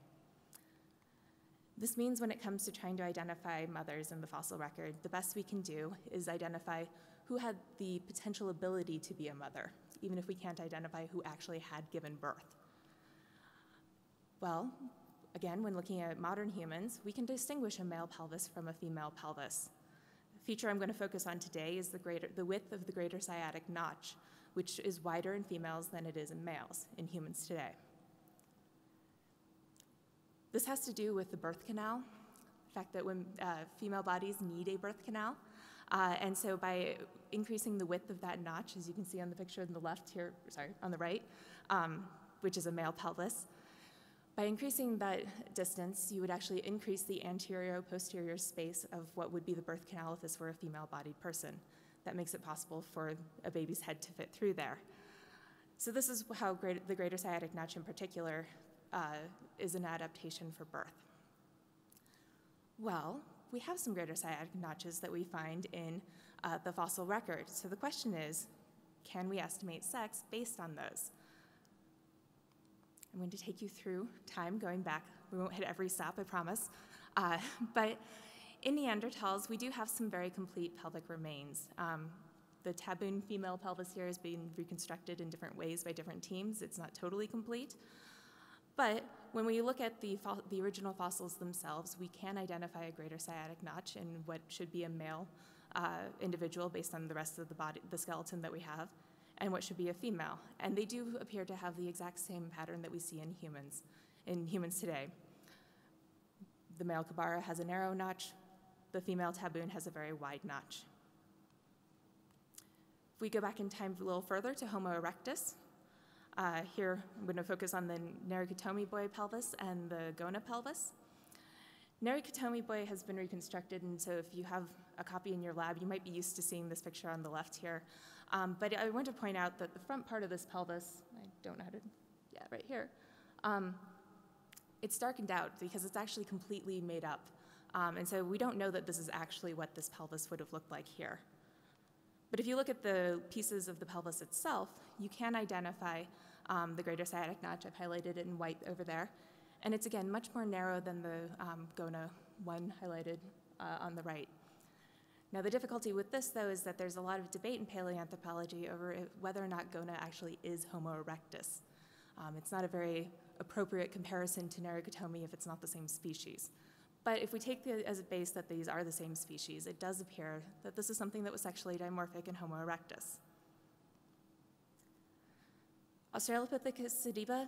This means when it comes to trying to identify mothers in the fossil record, the best we can do is identify who had the potential ability to be a mother, even if we can't identify who actually had given birth. Well, again, when looking at modern humans, we can distinguish a male pelvis from a female pelvis. The feature I'm going to focus on today is the, greater, the width of the greater sciatic notch, which is wider in females than it is in males in humans today. This has to do with the birth canal, the fact that when uh, female bodies need a birth canal, uh, and so by increasing the width of that notch, as you can see on the picture on the left here, sorry, on the right, um, which is a male pelvis, by increasing that distance, you would actually increase the anterior posterior space of what would be the birth canal if this were a female bodied person. That makes it possible for a baby's head to fit through there. So, this is how great, the greater sciatic notch in particular uh, is an adaptation for birth. Well, we have some greater sciatic notches that we find in uh, the fossil record. So the question is, can we estimate sex based on those? I'm going to take you through time going back. We won't hit every stop, I promise. Uh, *laughs* but in Neanderthals, we do have some very complete pelvic remains. Um, the Tabun female pelvis here is being reconstructed in different ways by different teams. It's not totally complete. But when we look at the, the original fossils themselves, we can identify a greater sciatic notch in what should be a male uh, individual based on the rest of the body, the skeleton that we have, and what should be a female. And they do appear to have the exact same pattern that we see in humans, in humans today. The male Kebara has a narrow notch, the female Tabun has a very wide notch. If we go back in time a little further to Homo erectus, uh, here, I'm going to focus on the Nariokotome boy pelvis and the Gona pelvis. Nariokotome boy has been reconstructed, and so if you have a copy in your lab, you might be used to seeing this picture on the left here. Um, but I want to point out that the front part of this pelvis, I don't know how to, yeah, right here, um, it's darkened out because it's actually completely made up. Um, and so we don't know that this is actually what this pelvis would have looked like here. But if you look at the pieces of the pelvis itself, you can identify um, the greater sciatic notch. I've highlighted it in white over there. And it's again much more narrow than the um, GONA one highlighted uh, on the right. Now, the difficulty with this, though, is that there's a lot of debate in paleoanthropology over whether or not GONA actually is Homo erectus. Um, it's not a very appropriate comparison to Nariokotome if it's not the same species. But if we take the, as a base that these are the same species, it does appear that this is something that was sexually dimorphic in Homo erectus. Australopithecus sediba,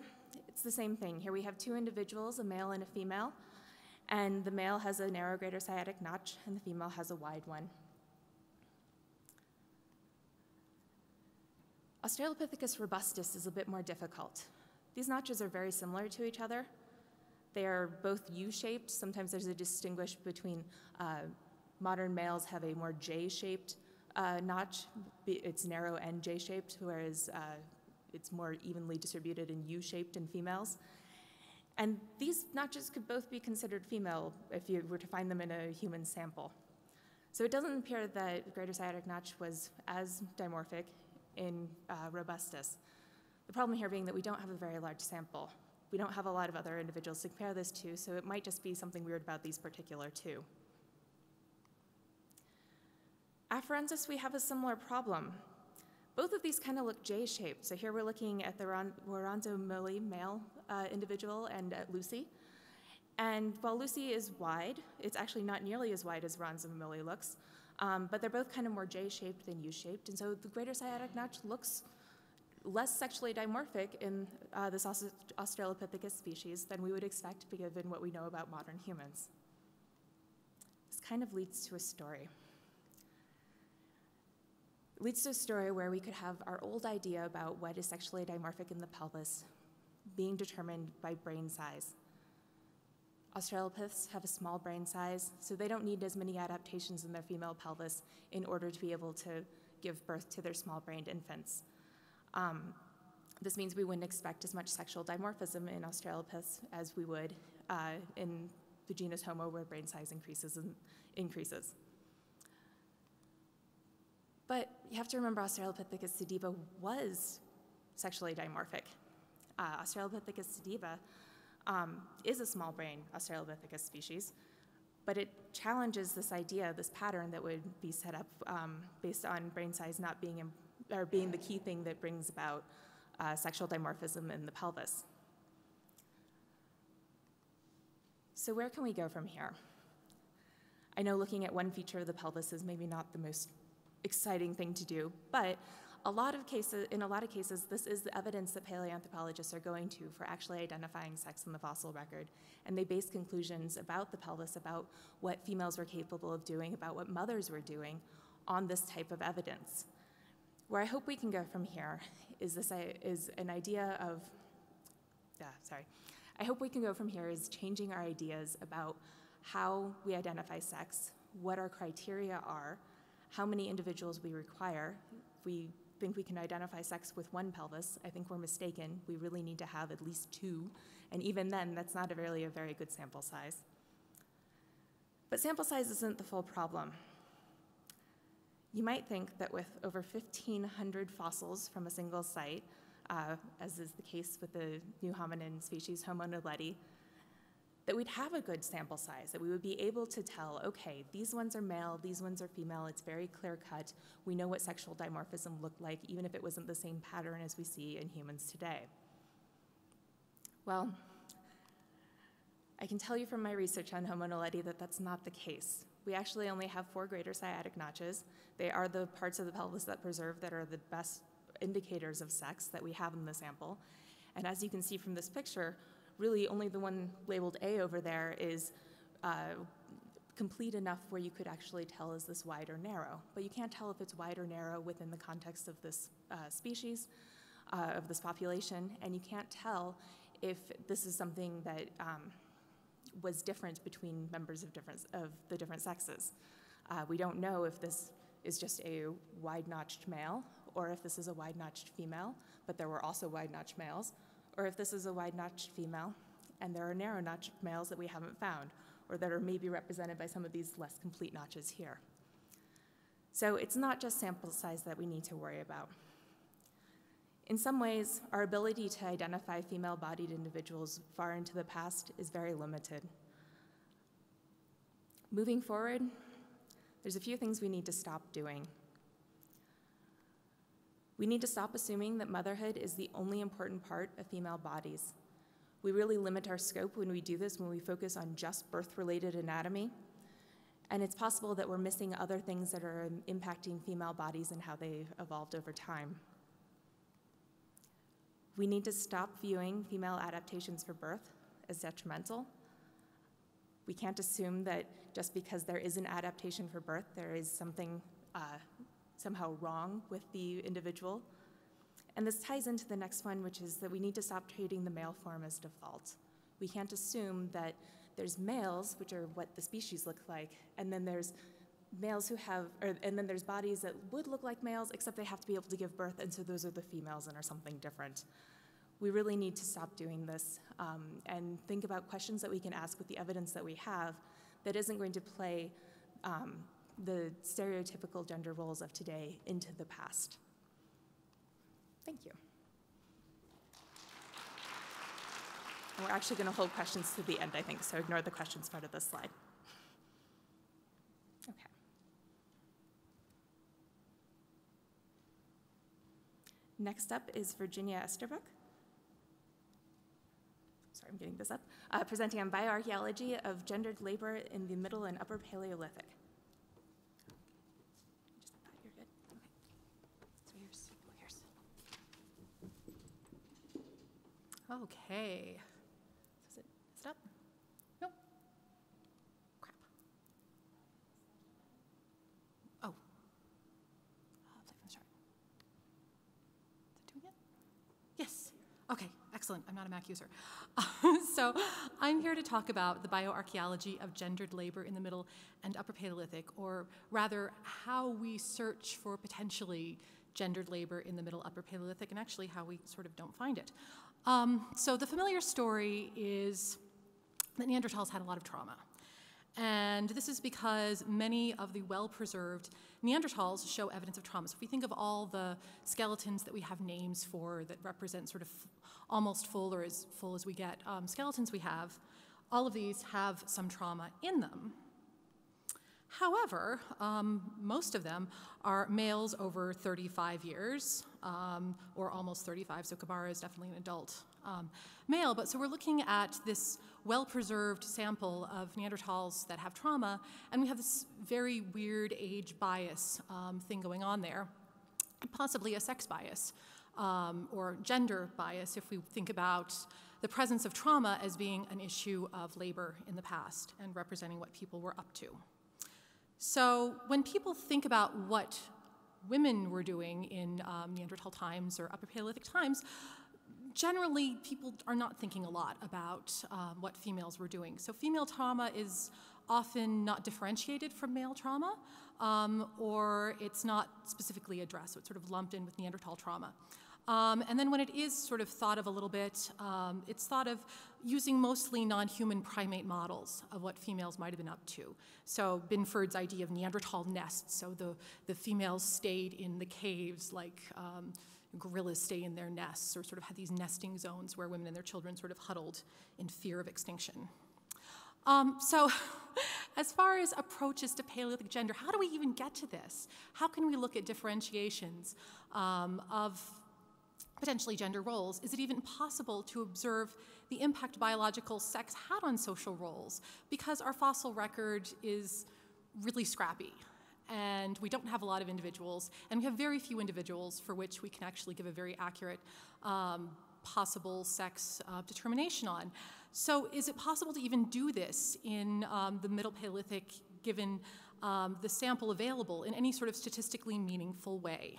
it's the same thing. Here we have two individuals, a male and a female, and the male has a narrow greater sciatic notch, and the female has a wide one. Australopithecus robustus is a bit more difficult. These notches are very similar to each other. They are both U-shaped. Sometimes there's a distinguish between uh, modern males have a more J-shaped uh, notch. It's narrow and J-shaped, whereas uh, it's more evenly distributed and U-shaped in females. And these notches could both be considered female if you were to find them in a human sample. So it doesn't appear that the greater sciatic notch was as dimorphic in uh, robustus. The problem here being that we don't have a very large sample. We don't have a lot of other individuals to compare this to, so it might just be something weird about these particular two. Afarensis, we have a similar problem. Both of these kind of look J-shaped. So here we're looking at the Woranso-Mille male uh, individual and at Lucy. And while Lucy is wide, it's actually not nearly as wide as and Mille looks, um, but they're both kind of more J-shaped than U-shaped, and so the greater sciatic notch looks less sexually dimorphic in uh, this Australopithecus species than we would expect given what we know about modern humans. This kind of leads to a story. Leads to a story where we could have our old idea about what is sexually dimorphic in the pelvis being determined by brain size. Australopiths have a small brain size, so they don't need as many adaptations in their female pelvis in order to be able to give birth to their small brained infants. Um, this means we wouldn't expect as much sexual dimorphism in Australopiths as we would uh, in the genus Homo, where brain size increases and increases. But you have to remember Australopithecus sediba was sexually dimorphic. Uh, Australopithecus sediba um, is a small brain Australopithecus species, but it challenges this idea, this pattern that would be set up um, based on brain size not being, in, or being the key thing that brings about uh, sexual dimorphism in the pelvis. So, where can we go from here? I know looking at one feature of the pelvis is maybe not the most exciting thing to do, but a lot of cases, in a lot of cases, this is the evidence that paleoanthropologists are going to for actually identifying sex in the fossil record. And they base conclusions about the pelvis, about what females were capable of doing, about what mothers were doing on this type of evidence. Where I hope we can go from here is, this, is an idea of, yeah, sorry. I hope we can go from here is changing our ideas about how we identify sex, what our criteria are, how many individuals we require. If we think we can identify sex with one pelvis, I think we're mistaken. We really need to have at least two, and even then, that's not a really a very good sample size. But sample size isn't the full problem. You might think that with over 1,500 fossils from a single site, uh, as is the case with the new hominin species Homo naledi, that we'd have a good sample size, that we would be able to tell, okay, these ones are male, these ones are female, it's very clear cut. We know what sexual dimorphism looked like, even if it wasn't the same pattern as we see in humans today. Well, I can tell you from my research on Homo naledi that that's not the case. We actually only have four greater sciatic notches. They are the parts of the pelvis that preserve that are the best indicators of sex that we have in the sample. And as you can see from this picture, really only the one labeled A over there is uh, complete enough where you could actually tell is this wide or narrow. But you can't tell if it's wide or narrow within the context of this uh, species, uh, of this population, and you can't tell if this is something that um, was different between members of, different, of the different sexes. Uh, we don't know if this is just a wide-notched male or if this is a wide-notched female, but there were also wide-notched males, or if this is a wide-notched female and there are narrow-notched males that we haven't found, or that are maybe represented by some of these less complete notches here. So it's not just sample size that we need to worry about. In some ways, our ability to identify female-bodied individuals far into the past is very limited. Moving forward, there's a few things we need to stop doing. We need to stop assuming that motherhood is the only important part of female bodies. We really limit our scope when we do this, when we focus on just birth related anatomy. And it's possible that we're missing other things that are impacting female bodies and how they've evolved over time. We need to stop viewing female adaptations for birth as detrimental. We can't assume that just because there is an adaptation for birth, there is something uh, somehow wrong with the individual. And this ties into the next one, which is that we need to stop treating the male form as default. We can't assume that there's males, which are what the species look like, and then there's males who have, or, and then there's bodies that would look like males, except they have to be able to give birth, and so those are the females and are something different. We really need to stop doing this um, and think about questions that we can ask with the evidence that we have that isn't going to play um, the stereotypical gender roles of today into the past. Thank you. And we're actually going to hold questions to the end, I think, so ignore the questions part of this slide. Okay. Next up is Virginia Estabrook. sorry, I'm getting this up, uh, presenting on bioarchaeology of gendered labor in the Middle and Upper Paleolithic. Just like that, you're good. Okay. So here's, here's. Okay. Is it, is it up? Nope. Crap. Oh. Uh, play from the start. Is it doing it? Yes. Okay, excellent. I'm not a Mac user. *laughs* so I'm here to talk about the bioarchaeology of gendered labor in the Middle and Upper Paleolithic, or rather, how we search for potentially gendered labor in the Middle Upper Paleolithic, and actually how we sort of don't find it. Um, so the familiar story is that Neanderthals had a lot of trauma. And this is because many of the well preserved Neanderthals show evidence of trauma. So if we think of all the skeletons that we have names for that represent sort of almost full or as full as we get um, skeletons we have, all of these have some trauma in them. However, um, most of them are males over 35 years, um, or almost 35, so Kebara is definitely an adult um, male. But so we're looking at this well preserved sample of Neanderthals that have trauma, and we have this very weird age bias um, thing going on there, possibly a sex bias um, or gender bias if we think about the presence of trauma as being an issue of labor in the past and representing what people were up to. So when people think about what women were doing in um, Neanderthal times or Upper Paleolithic times, generally people are not thinking a lot about um, what females were doing. So female trauma is often not differentiated from male trauma, um, or it's not specifically addressed, so it's sort of lumped in with Neanderthal trauma. Um, and then when it is sort of thought of a little bit, um, it's thought of using mostly non-human primate models of what females might have been up to. So Binford's idea of Neanderthal nests, so the, the females stayed in the caves like um, gorillas stay in their nests, or sort of had these nesting zones where women and their children sort of huddled in fear of extinction. Um, so, *laughs* as far as approaches to Paleolithic gender, how do we even get to this? How can we look at differentiations um, of potentially gender roles, is it even possible to observe the impact biological sex had on social roles? Because our fossil record is really scrappy, and we don't have a lot of individuals, and we have very few individuals for which we can actually give a very accurate um, possible sex uh, determination on. So, is it possible to even do this in um, the Middle Paleolithic, given um, the sample available, in any sort of statistically meaningful way?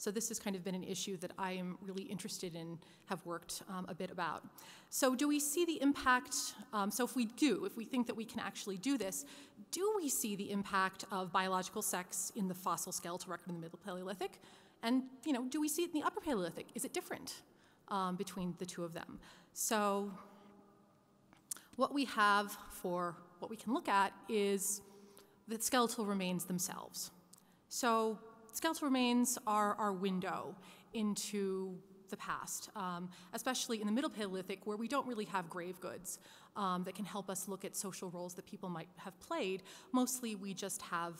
So this has kind of been an issue that I am really interested in, have worked um, a bit about. So do we see the impact, um, so if we do, if we think that we can actually do this, do we see the impact of biological sex in the fossil skeletal record in the Middle Paleolithic? And, you know, do we see it in the Upper Paleolithic? Is it different um, between the two of them? So what we have for what we can look at is the skeletal remains themselves. So skeletal remains are our window into the past, um, especially in the Middle Paleolithic, where we don't really have grave goods um, that can help us look at social roles that people might have played. Mostly, we just have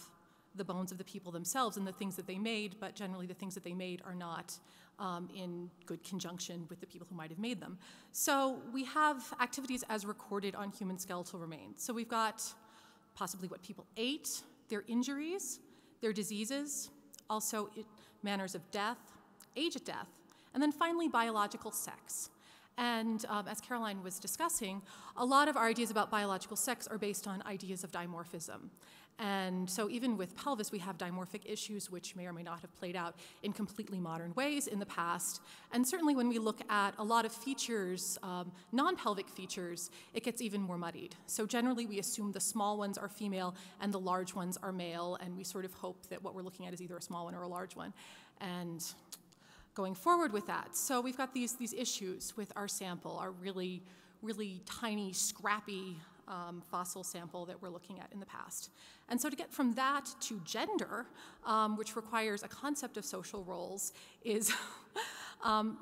the bones of the people themselves and the things that they made, but generally, the things that they made are not um, in good conjunction with the people who might have made them. So, we have activities as recorded on human skeletal remains. So, we've got possibly what people ate, their injuries, their diseases, also manners of death, age at death, and then finally biological sex. And um, as Caroline was discussing, a lot of our ideas about biological sex are based on ideas of dimorphism. And so, even with pelvis, we have dimorphic issues which may or may not have played out in completely modern ways in the past. And certainly, when we look at a lot of features, um, non pelvic features, it gets even more muddied. So, generally, we assume the small ones are female and the large ones are male, and we sort of hope that what we're looking at is either a small one or a large one. And going forward with that, so we've got these, these issues with our sample, our really, really tiny, scrappy um, fossil sample that we're looking at in the past. And so to get from that to gender, um, which requires a concept of social roles, is *laughs* um,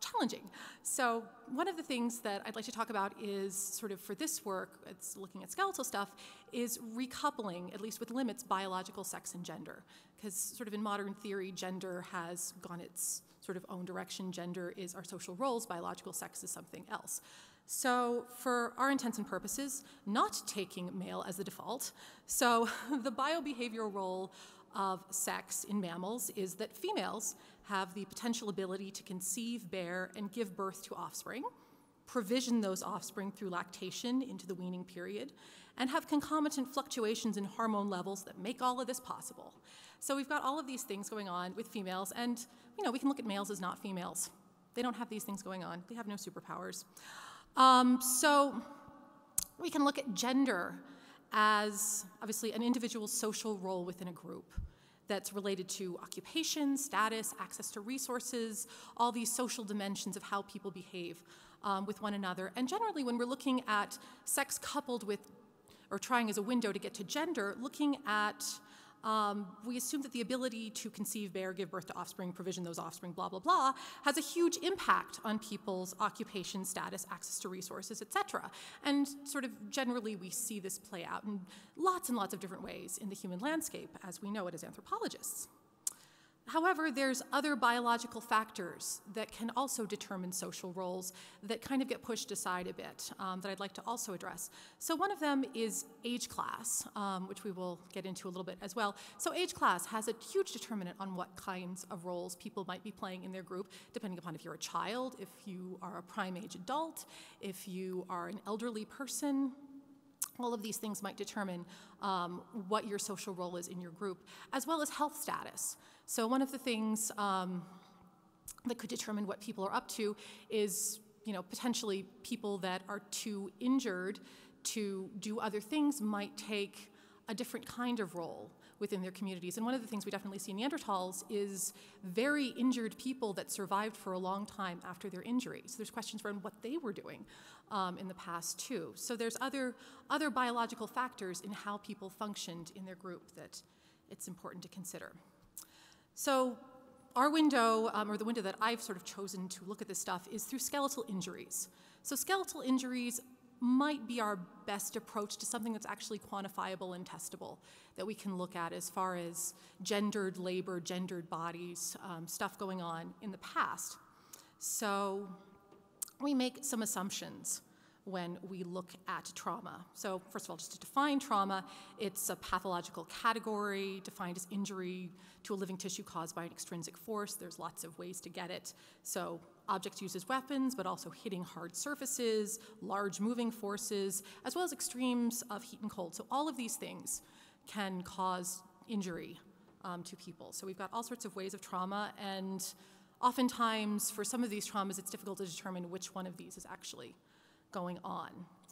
challenging. So one of the things that I'd like to talk about is sort of for this work, it's looking at skeletal stuff, is recoupling, at least with limits, biological sex and gender. Because sort of in modern theory, gender has gone its sort of own direction. Gender is our social roles, biological sex is something else. So, for our intents and purposes, not taking male as the default, so *laughs* the biobehavioral role of sex in mammals is that females have the potential ability to conceive, bear, and give birth to offspring, provision those offspring through lactation into the weaning period, and have concomitant fluctuations in hormone levels that make all of this possible. So we've got all of these things going on with females, and you know, we can look at males as not females. They don't have these things going on. They have no superpowers. Um, so we can look at gender as obviously an individual's social role within a group that's related to occupation, status, access to resources, all these social dimensions of how people behave um, with one another. And generally, when we're looking at sex coupled with, or trying as a window to get to gender, looking at um, we assume that the ability to conceive, bear, give birth to offspring, provision those offspring, blah, blah, blah, has a huge impact on people's occupation, status, access to resources, et cetera. And sort of generally, we see this play out in lots and lots of different ways in the human landscape as we know it as anthropologists. However, there's other biological factors that can also determine social roles that kind of get pushed aside a bit um, that I'd like to also address. So one of them is age class, um, which we will get into a little bit as well. So age class has a huge determinant on what kinds of roles people might be playing in their group, depending upon if you're a child, if you are a prime age adult, if you are an elderly person, all of these things might determine um, what your social role is in your group, as well as health status. So one of the things um, that could determine what people are up to is, you know, potentially people that are too injured to do other things might take a different kind of role within their communities. And one of the things we definitely see in Neanderthals is very injured people that survived for a long time after their injury. So there's questions around what they were doing um, in the past too. So there's other, other biological factors in how people functioned in their group that it's important to consider. So our window, um, or the window that I've sort of chosen to look at this stuff, is through skeletal injuries. So skeletal injuries might be our best approach to something that's actually quantifiable and testable that we can look at as far as gendered labor, gendered bodies, um, stuff going on in the past. So we make some assumptions when we look at trauma. So, first of all, just to define trauma, it's a pathological category defined as injury to a living tissue caused by an extrinsic force. There's lots of ways to get it. So, objects used as weapons, but also hitting hard surfaces, large moving forces, as well as extremes of heat and cold. So, all of these things can cause injury um, to people. So, we've got all sorts of ways of trauma, and oftentimes for some of these traumas, it's difficult to determine which one of these is actually going on.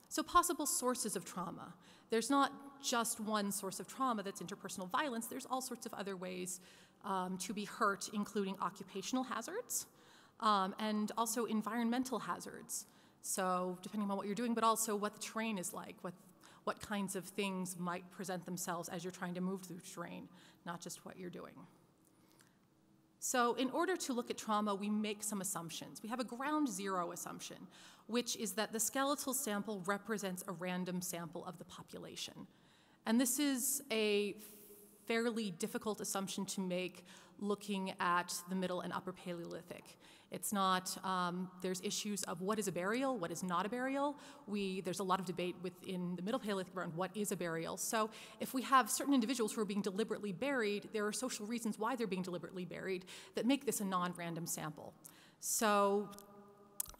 So, possible sources of trauma. There's not just one source of trauma that's interpersonal violence, there's all sorts of other ways um, to be hurt, including occupational hazards um, and also environmental hazards. So, depending on what you're doing, but also what the terrain is like, what, what kinds of things might present themselves as you're trying to move through terrain, not just what you're doing. So, in order to look at trauma, we make some assumptions. We have a ground zero assumption, which is that the skeletal sample represents a random sample of the population. And this is a fairly difficult assumption to make looking at the Middle and Upper Paleolithic. It's not, um, there's issues of what is a burial, what is not a burial. We, there's a lot of debate within the Middle Paleolithic around what is a burial. So if we have certain individuals who are being deliberately buried, there are social reasons why they're being deliberately buried that make this a non-random sample. So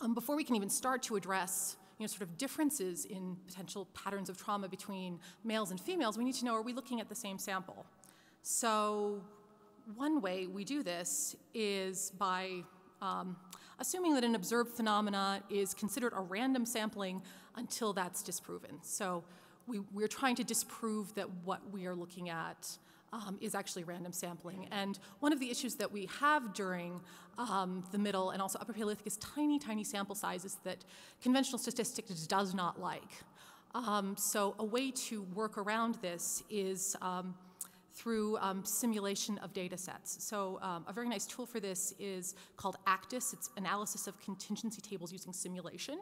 um, before we can even start to address you know, sort of differences in potential patterns of trauma between males and females, we need to know, are we looking at the same sample? So one way we do this is by um, assuming that an observed phenomena is considered a random sampling until that's disproven. So we, we're trying to disprove that what we are looking at um, is actually random sampling. And one of the issues that we have during um, the middle and also upper Paleolithic is tiny, tiny sample sizes that conventional statistics does not like. Um, so a way to work around this is um, through um, simulation of data sets. So um, a very nice tool for this is called ACTUS. It's analysis of contingency tables using simulation.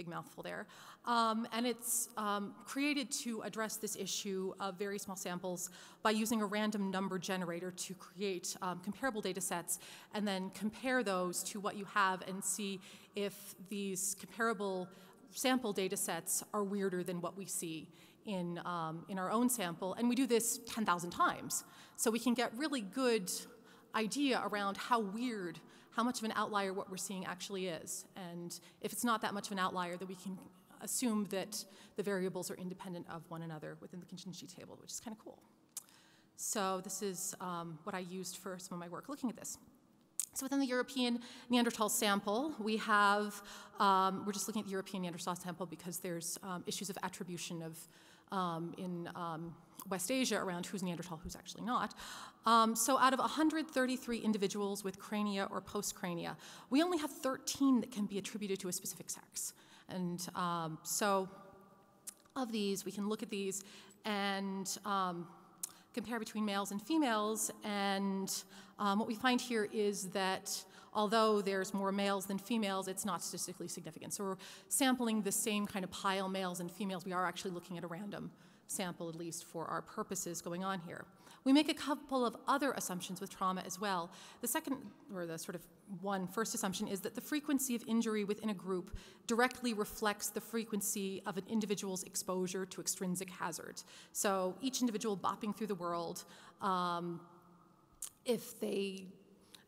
Big mouthful there. Um, and it's um, created to address this issue of very small samples by using a random number generator to create um, comparable data sets and then compare those to what you have and see if these comparable sample data sets are weirder than what we see in, um, in our own sample, and we do this 10,000 times. So we can get really good idea around how weird, how much of an outlier what we're seeing actually is. And if it's not that much of an outlier, then we can assume that the variables are independent of one another within the contingency table, which is kind of cool. So this is um, what I used for some of my work looking at this. So within the European Neanderthal sample, we have, um, we're just looking at the European Neanderthal sample because there's um, issues of attribution of um, in um, West Asia around who's Neanderthal, who's actually not. Um, so out of 133 individuals with crania or postcrania, we only have 13 that can be attributed to a specific sex. And um, so of these, we can look at these and um, compare between males and females. And um, what we find here is that although there's more males than females, it's not statistically significant. So we're sampling the same kind of pile males and females. We are actually looking at a random sample, at least for our purposes going on here. We make a couple of other assumptions with trauma as well. The second, or the sort of one first assumption, is that the frequency of injury within a group directly reflects the frequency of an individual's exposure to extrinsic hazards. So each individual bopping through the world, um, if they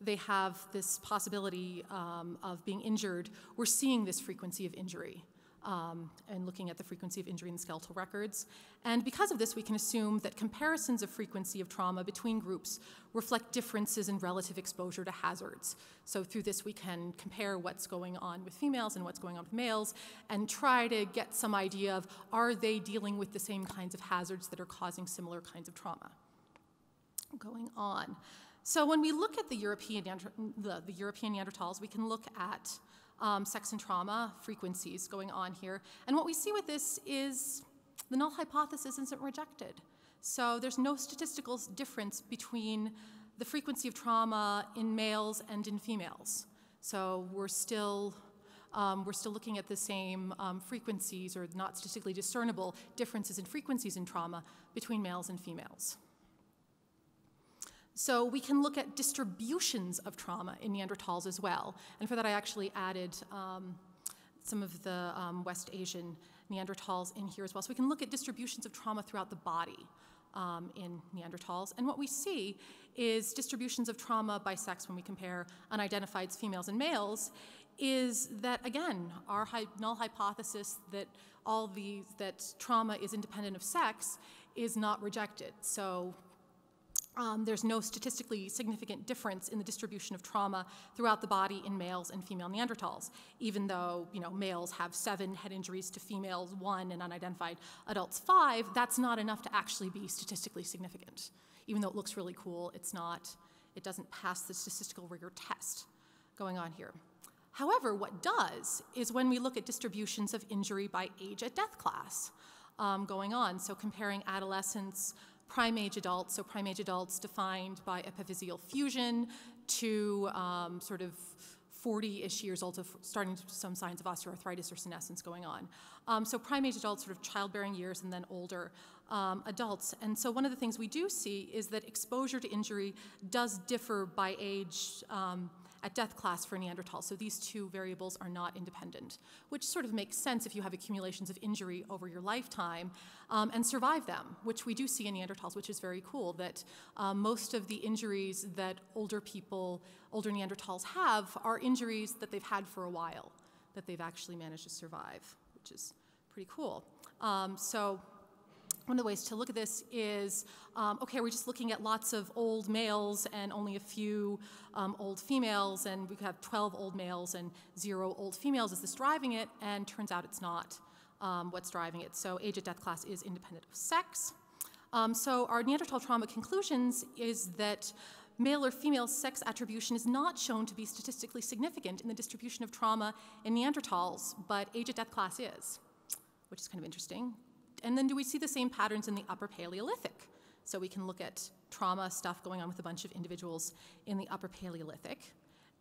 they have this possibility um, of being injured, we're seeing this frequency of injury um, and looking at the frequency of injury in skeletal records. And because of this, we can assume that comparisons of frequency of trauma between groups reflect differences in relative exposure to hazards. So through this, we can compare what's going on with females and what's going on with males and try to get some idea of are they dealing with the same kinds of hazards that are causing similar kinds of trauma. Going on. So when we look at the European, the, the European Neanderthals, we can look at um, sex and trauma frequencies going on here. And what we see with this is the null hypothesis isn't rejected. So there's no statistical difference between the frequency of trauma in males and in females. So we're still, um, we're still looking at the same um, frequencies or not statistically discernible differences in frequencies in trauma between males and females. So we can look at distributions of trauma in Neanderthals as well. And for that, I actually added um, some of the um, West Asian Neanderthals in here as well. So we can look at distributions of trauma throughout the body um, in Neanderthals. And what we see is distributions of trauma by sex when we compare unidentified females and males is that, again, our null hypothesis that all these, that trauma is independent of sex is not rejected. So um, there's no statistically significant difference in the distribution of trauma throughout the body in males and female Neanderthals, even though you know males have seven head injuries to females, one, and unidentified adults five. That's not enough to actually be statistically significant. Even though it looks really cool, it's not. It doesn't pass the statistical rigor test going on here. However, what does is when we look at distributions of injury by age at death class um, going on. So comparing adolescents prime age adults, so prime age adults defined by epiphyseal fusion to um, sort of 40-ish years old, of starting to some signs of osteoarthritis or senescence going on. Um, so prime age adults, sort of childbearing years, and then older um, adults. And so one of the things we do see is that exposure to injury does differ by age um, at death class for Neanderthals. So these two variables are not independent, which sort of makes sense if you have accumulations of injury over your lifetime um, and survive them, which we do see in Neanderthals, which is very cool, that um, most of the injuries that older people, older Neanderthals have are injuries that they've had for a while, that they've actually managed to survive, which is pretty cool. Um, so one of the ways to look at this is um, okay, we're just looking at lots of old males and only a few um, old females, and we have 12 old males and zero old females. Is this driving it? And turns out it's not um, what's driving it. So, age at death class is independent of sex. Um, so, our Neanderthal trauma conclusions is that male or female sex attribution is not shown to be statistically significant in the distribution of trauma in Neanderthals, but age at death class is, which is kind of interesting. And then do we see the same patterns in the Upper Paleolithic? So we can look at trauma stuff going on with a bunch of individuals in the Upper Paleolithic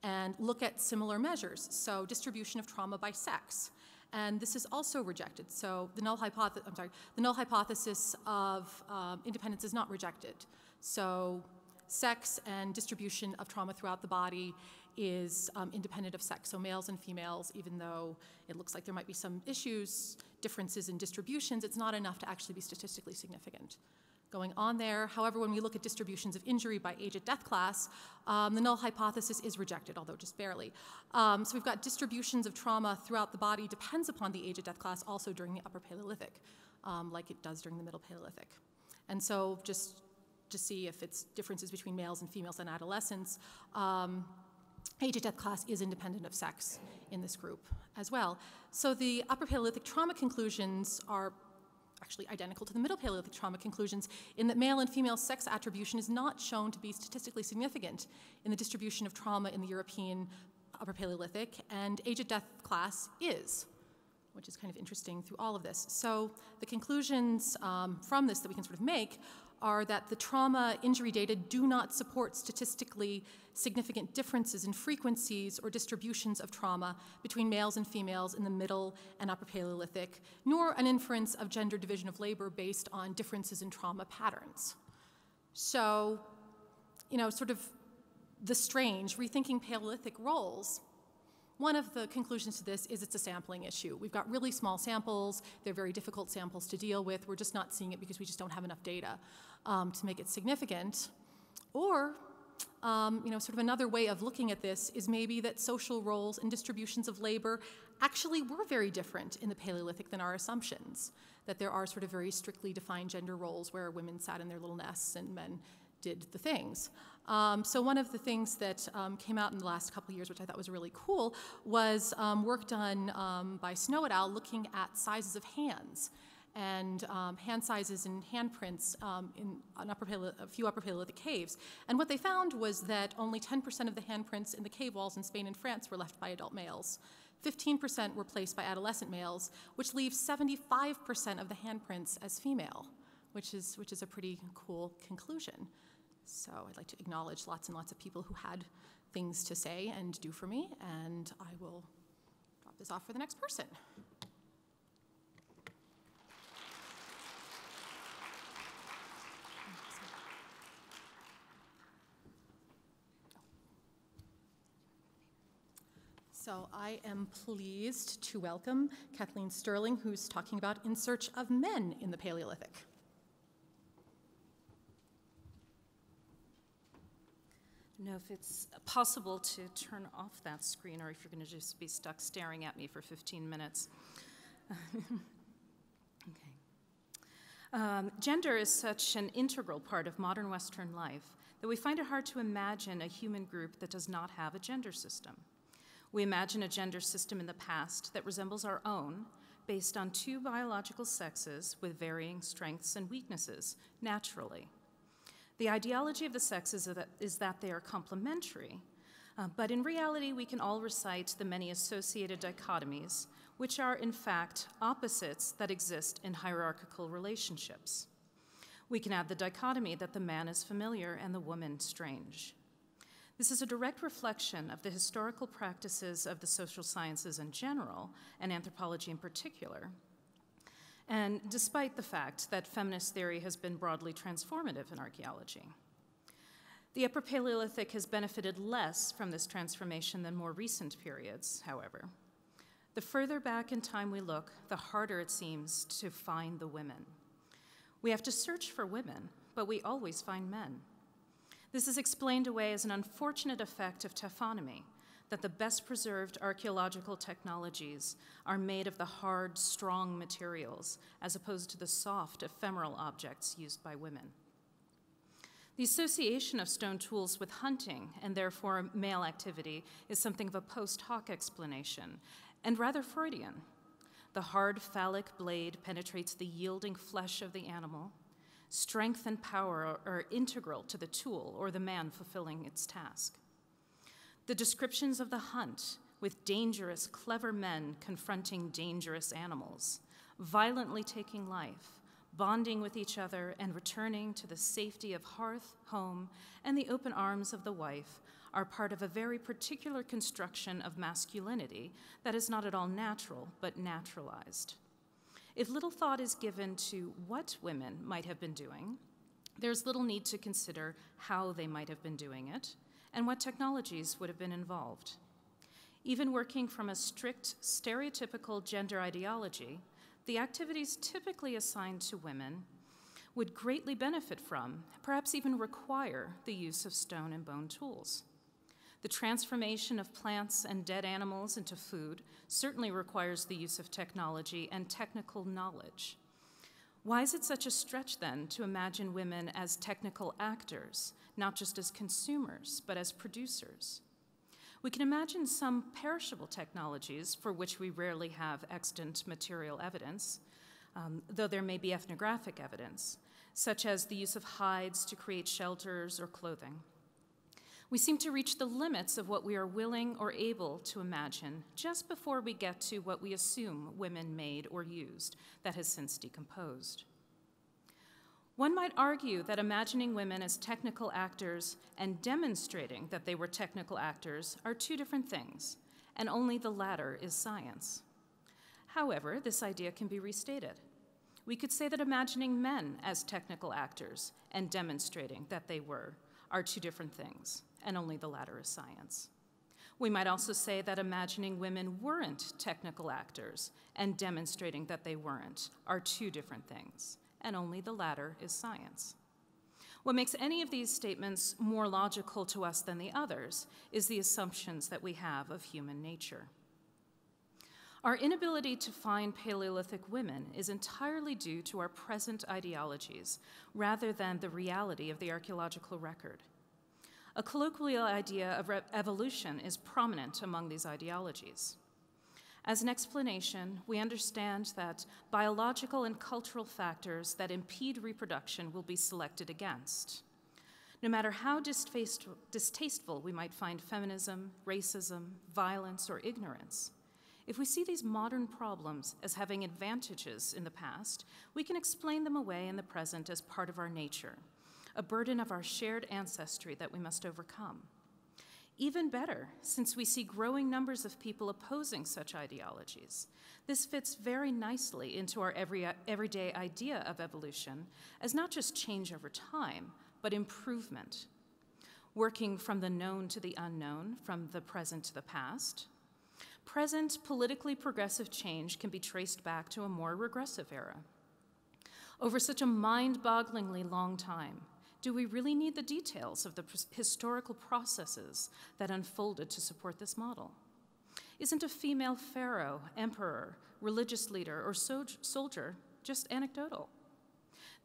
and look at similar measures. So distribution of trauma by sex. And this is also rejected. So the null, hypothesis, I'm sorry, the null hypothesis of um, independence is not rejected. So sex and distribution of trauma throughout the body is um, independent of sex. So males and females, even though it looks like there might be some issues, differences in distributions, it's not enough to actually be statistically significant going on there. However, when we look at distributions of injury by age at death class, um, the null hypothesis is rejected, although just barely. Um, so we've got distributions of trauma throughout the body depends upon the age at death class also during the Upper Paleolithic, um, like it does during the Middle Paleolithic. And so just to see if it's differences between males and females and adolescents, um, age at death class is independent of sex in this group as well. So the Upper Paleolithic trauma conclusions are actually identical to the Middle Paleolithic trauma conclusions in that male and female sex attribution is not shown to be statistically significant in the distribution of trauma in the European Upper Paleolithic, and age at death class is, which is kind of interesting through all of this. So the conclusions um, from this that we can sort of make are that the trauma injury data do not support statistically significant differences in frequencies or distributions of trauma between males and females in the Middle and Upper Paleolithic, nor an inference of gender division of labor based on differences in trauma patterns. So, you know, sort of the strange, rethinking Paleolithic roles one of the conclusions to this is it's a sampling issue. We've got really small samples. They're very difficult samples to deal with. We're just not seeing it because we just don't have enough data um, to make it significant. Or, um, you know, sort of another way of looking at this is maybe that social roles and distributions of labor actually were very different in the Paleolithic than our assumptions. That there are sort of very strictly defined gender roles where women sat in their little nests and men did the things. Um, so one of the things that um, came out in the last couple years, which I thought was really cool, was um, work done um, by Snow et al. looking at sizes of hands and um, hand sizes and handprints um, in a few Upper Paleolithic caves. And what they found was that only 10% of the handprints in the cave walls in Spain and France were left by adult males. 15% were placed by adolescent males, which leaves 75% of the handprints as female, which is, which is a pretty cool conclusion. So I'd like to acknowledge lots and lots of people who had things to say and do for me, and I will drop this off for the next person. So I am pleased to welcome Kathleen Sterling, who's talking about In Search of Men in the Paleolithic. know if it's possible to turn off that screen or if you're going to just be stuck staring at me for 15 minutes. *laughs* okay. Um, gender is such an integral part of modern Western life that we find it hard to imagine a human group that does not have a gender system. We imagine a gender system in the past that resembles our own, based on two biological sexes with varying strengths and weaknesses, naturally. The ideology of the sexes is that they are complementary, uh, but in reality, we can all recite the many associated dichotomies, which are in fact opposites that exist in hierarchical relationships. We can add the dichotomy that the man is familiar and the woman strange. This is a direct reflection of the historical practices of the social sciences in general, and anthropology in particular, and despite the fact that feminist theory has been broadly transformative in archaeology. The Upper Paleolithic has benefited less from this transformation than more recent periods, however. The further back in time we look, the harder it seems to find the women. We have to search for women, but we always find men. This is explained away as an unfortunate effect of taphonomy, that the best preserved archaeological technologies are made of the hard, strong materials, as opposed to the soft, ephemeral objects used by women. The association of stone tools with hunting, and therefore male activity, is something of a post hoc explanation, and rather Freudian. The hard phallic blade penetrates the yielding flesh of the animal. Strength and power are integral to the tool or the man fulfilling its task. The descriptions of the hunt with dangerous, clever men confronting dangerous animals, violently taking life, bonding with each other and returning to the safety of hearth, home, and the open arms of the wife are part of a very particular construction of masculinity that is not at all natural, but naturalized. If little thought is given to what women might have been doing, there's little need to consider how they might have been doing it and what technologies would have been involved. Even working from a strict, stereotypical gender ideology, the activities typically assigned to women would greatly benefit from, perhaps even require, the use of stone and bone tools. The transformation of plants and dead animals into food certainly requires the use of technology and technical knowledge. Why is it such a stretch then to imagine women as technical actors, not just as consumers, but as producers? We can imagine some perishable technologies for which we rarely have extant material evidence, um, though there may be ethnographic evidence, such as the use of hides to create shelters or clothing. We seem to reach the limits of what we are willing or able to imagine just before we get to what we assume women made or used that has since decomposed. One might argue that imagining women as technical actors and demonstrating that they were technical actors are two different things, and only the latter is science. However, this idea can be restated. We could say that imagining men as technical actors and demonstrating that they were are two different things and only the latter is science. We might also say that imagining women weren't technical actors and demonstrating that they weren't are two different things, and only the latter is science. What makes any of these statements more logical to us than the others is the assumptions that we have of human nature. Our inability to find Paleolithic women is entirely due to our present ideologies rather than the reality of the archaeological record. A colloquial idea of evolution is prominent among these ideologies. As an explanation, we understand that biological and cultural factors that impede reproduction will be selected against. No matter how distasteful we might find feminism, racism, violence, or ignorance, if we see these modern problems as having advantages in the past, we can explain them away in the present as part of our nature a burden of our shared ancestry that we must overcome. Even better, since we see growing numbers of people opposing such ideologies, this fits very nicely into our every, everyday idea of evolution as not just change over time, but improvement. Working from the known to the unknown, from the present to the past. Present politically progressive change can be traced back to a more regressive era. Over such a mind bogglingly long time, do we really need the details of the historical processes that unfolded to support this model? Isn't a female pharaoh, emperor, religious leader, or so soldier just anecdotal?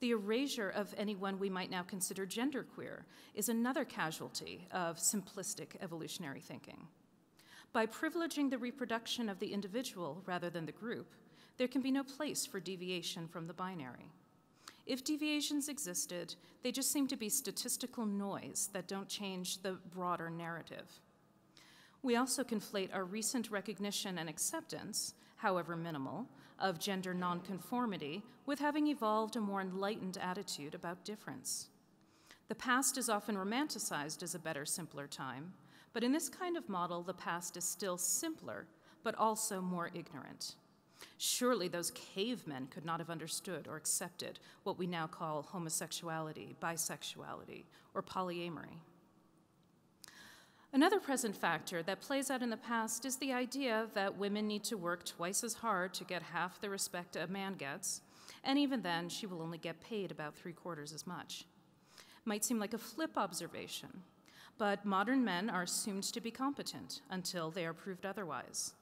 The erasure of anyone we might now consider genderqueer is another casualty of simplistic evolutionary thinking. By privileging the reproduction of the individual rather than the group, there can be no place for deviation from the binary. If deviations existed, they just seem to be statistical noise that don't change the broader narrative. We also conflate our recent recognition and acceptance, however minimal, of gender nonconformity with having evolved a more enlightened attitude about difference. The past is often romanticized as a better, simpler time, but in this kind of model, the past is still simpler, but also more ignorant. Surely those cavemen could not have understood or accepted what we now call homosexuality, bisexuality, or polyamory. Another present factor that plays out in the past is the idea that women need to work twice as hard to get half the respect a man gets, and even then, she will only get paid about three quarters as much. Might seem like a flip observation, but modern men are assumed to be competent until they are proved otherwise.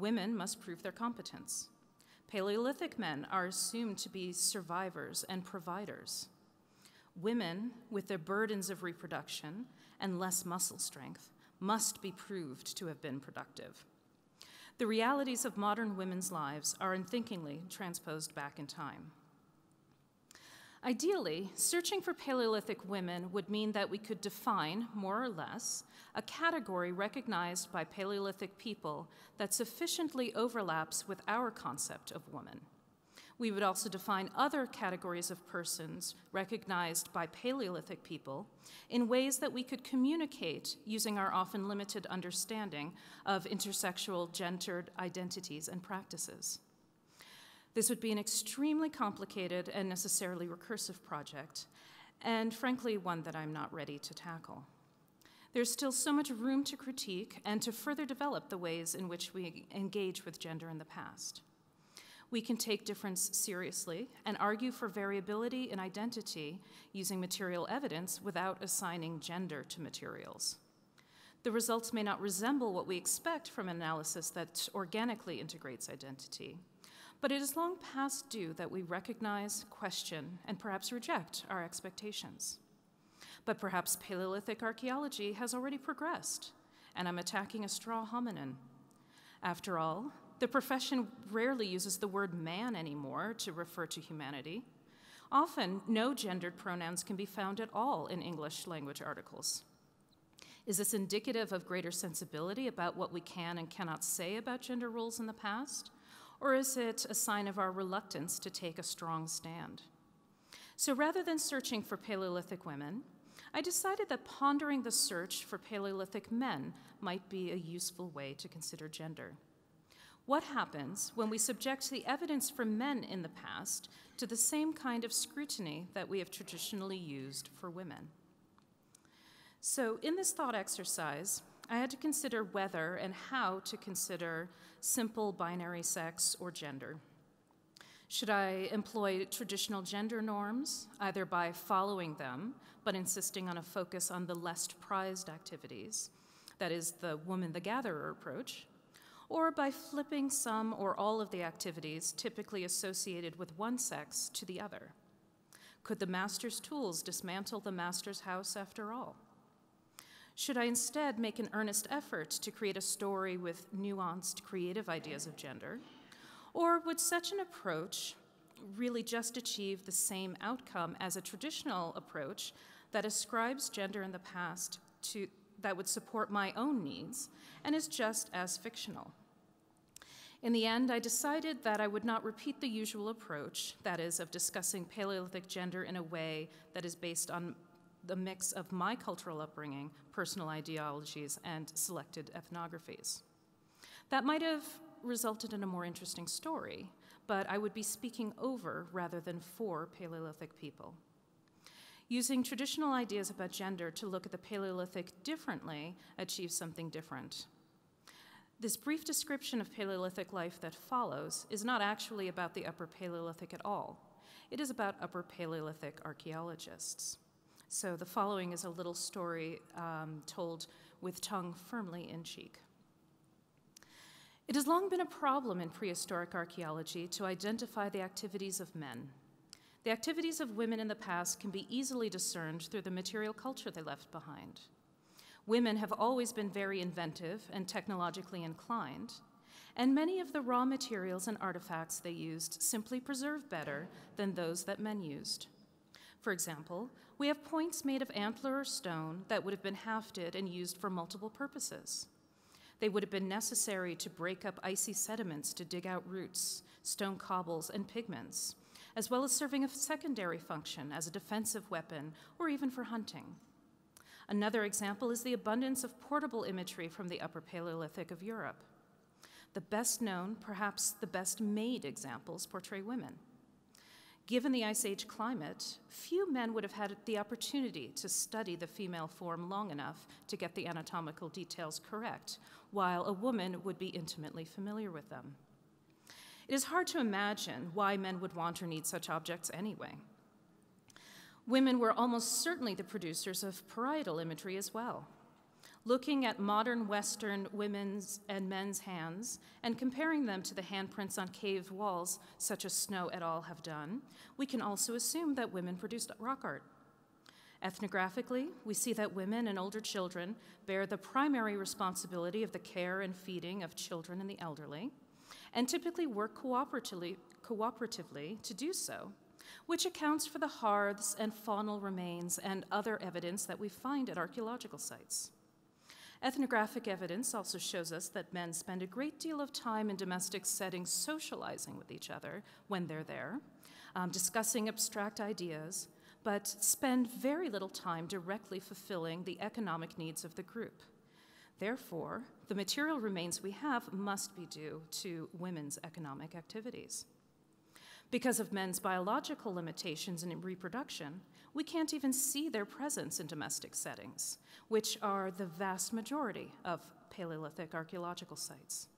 Women must prove their competence. Paleolithic men are assumed to be survivors and providers. Women, with their burdens of reproduction and less muscle strength, must be proved to have been productive. The realities of modern women's lives are unthinkingly transposed back in time. Ideally, searching for Paleolithic women would mean that we could define, more or less, a category recognized by Paleolithic people that sufficiently overlaps with our concept of woman. We would also define other categories of persons recognized by Paleolithic people in ways that we could communicate using our often limited understanding of intersexual gendered identities and practices. This would be an extremely complicated and necessarily recursive project, and frankly, one that I'm not ready to tackle. There's still so much room to critique and to further develop the ways in which we engage with gender in the past. We can take difference seriously and argue for variability in identity using material evidence without assigning gender to materials. The results may not resemble what we expect from an analysis that organically integrates identity, but it is long past due that we recognize, question, and perhaps reject our expectations. But perhaps Paleolithic archaeology has already progressed, and I'm attacking a straw hominin. After all, the profession rarely uses the word man anymore to refer to humanity. Often, no gendered pronouns can be found at all in English language articles. Is this indicative of greater sensibility about what we can and cannot say about gender roles in the past? Or is it a sign of our reluctance to take a strong stand? So rather than searching for Paleolithic women, I decided that pondering the search for Paleolithic men might be a useful way to consider gender. What happens when we subject the evidence from men in the past to the same kind of scrutiny that we have traditionally used for women? So, in this thought exercise, I had to consider whether and how to consider simple binary sex or gender. Should I employ traditional gender norms, either by following them, but insisting on a focus on the less prized activities, that is, the woman the gatherer approach, or by flipping some or all of the activities typically associated with one sex to the other? Could the master's tools dismantle the master's house after all? Should I instead make an earnest effort to create a story with nuanced, creative ideas of gender? Or would such an approach really just achieve the same outcome as a traditional approach that ascribes gender in the past to, that would support my own needs and is just as fictional? In the end, I decided that I would not repeat the usual approach, that is, of discussing Paleolithic gender in a way that is based on the mix of my cultural upbringing, personal ideologies, and selected ethnographies. That might have resulted in a more interesting story, but I would be speaking over rather than for Paleolithic people. Using traditional ideas about gender to look at the Paleolithic differently achieves something different. This brief description of Paleolithic life that follows is not actually about the Upper Paleolithic at all. It is about Upper Paleolithic archaeologists. So the following is a little story um, told with tongue firmly in cheek. It has long been a problem in prehistoric archaeology to identify the activities of men. The activities of women in the past can be easily discerned through the material culture they left behind. Women have always been very inventive and technologically inclined, and many of the raw materials and artifacts they used simply preserve better than those that men used. For example, we have points made of antler or stone that would have been hafted and used for multiple purposes. They would have been necessary to break up icy sediments to dig out roots, stone cobbles, and pigments, as well as serving a secondary function as a defensive weapon or even for hunting. Another example is the abundance of portable imagery from the Upper Paleolithic of Europe. The best known, perhaps the best made examples portray women. Given the Ice Age climate, few men would have had the opportunity to study the female form long enough to get the anatomical details correct, while a woman would be intimately familiar with them. It is hard to imagine why men would want or need such objects anyway. Women were almost certainly the producers of parietal imagery as well. Looking at modern Western women's and men's hands and comparing them to the handprints on cave walls, such as Snow et al. have done, we can also assume that women produced rock art. Ethnographically, we see that women and older children bear the primary responsibility of the care and feeding of children and the elderly, and typically work cooperatively, cooperatively to do so which accounts for the hearths and faunal remains and other evidence that we find at archaeological sites. Ethnographic evidence also shows us that men spend a great deal of time in domestic settings socializing with each other when they're there, um, discussing abstract ideas, but spend very little time directly fulfilling the economic needs of the group. Therefore, the material remains we have must be due to women's economic activities. Because of men's biological limitations in reproduction, we can't even see their presence in domestic settings, which are the vast majority of Paleolithic archaeological sites.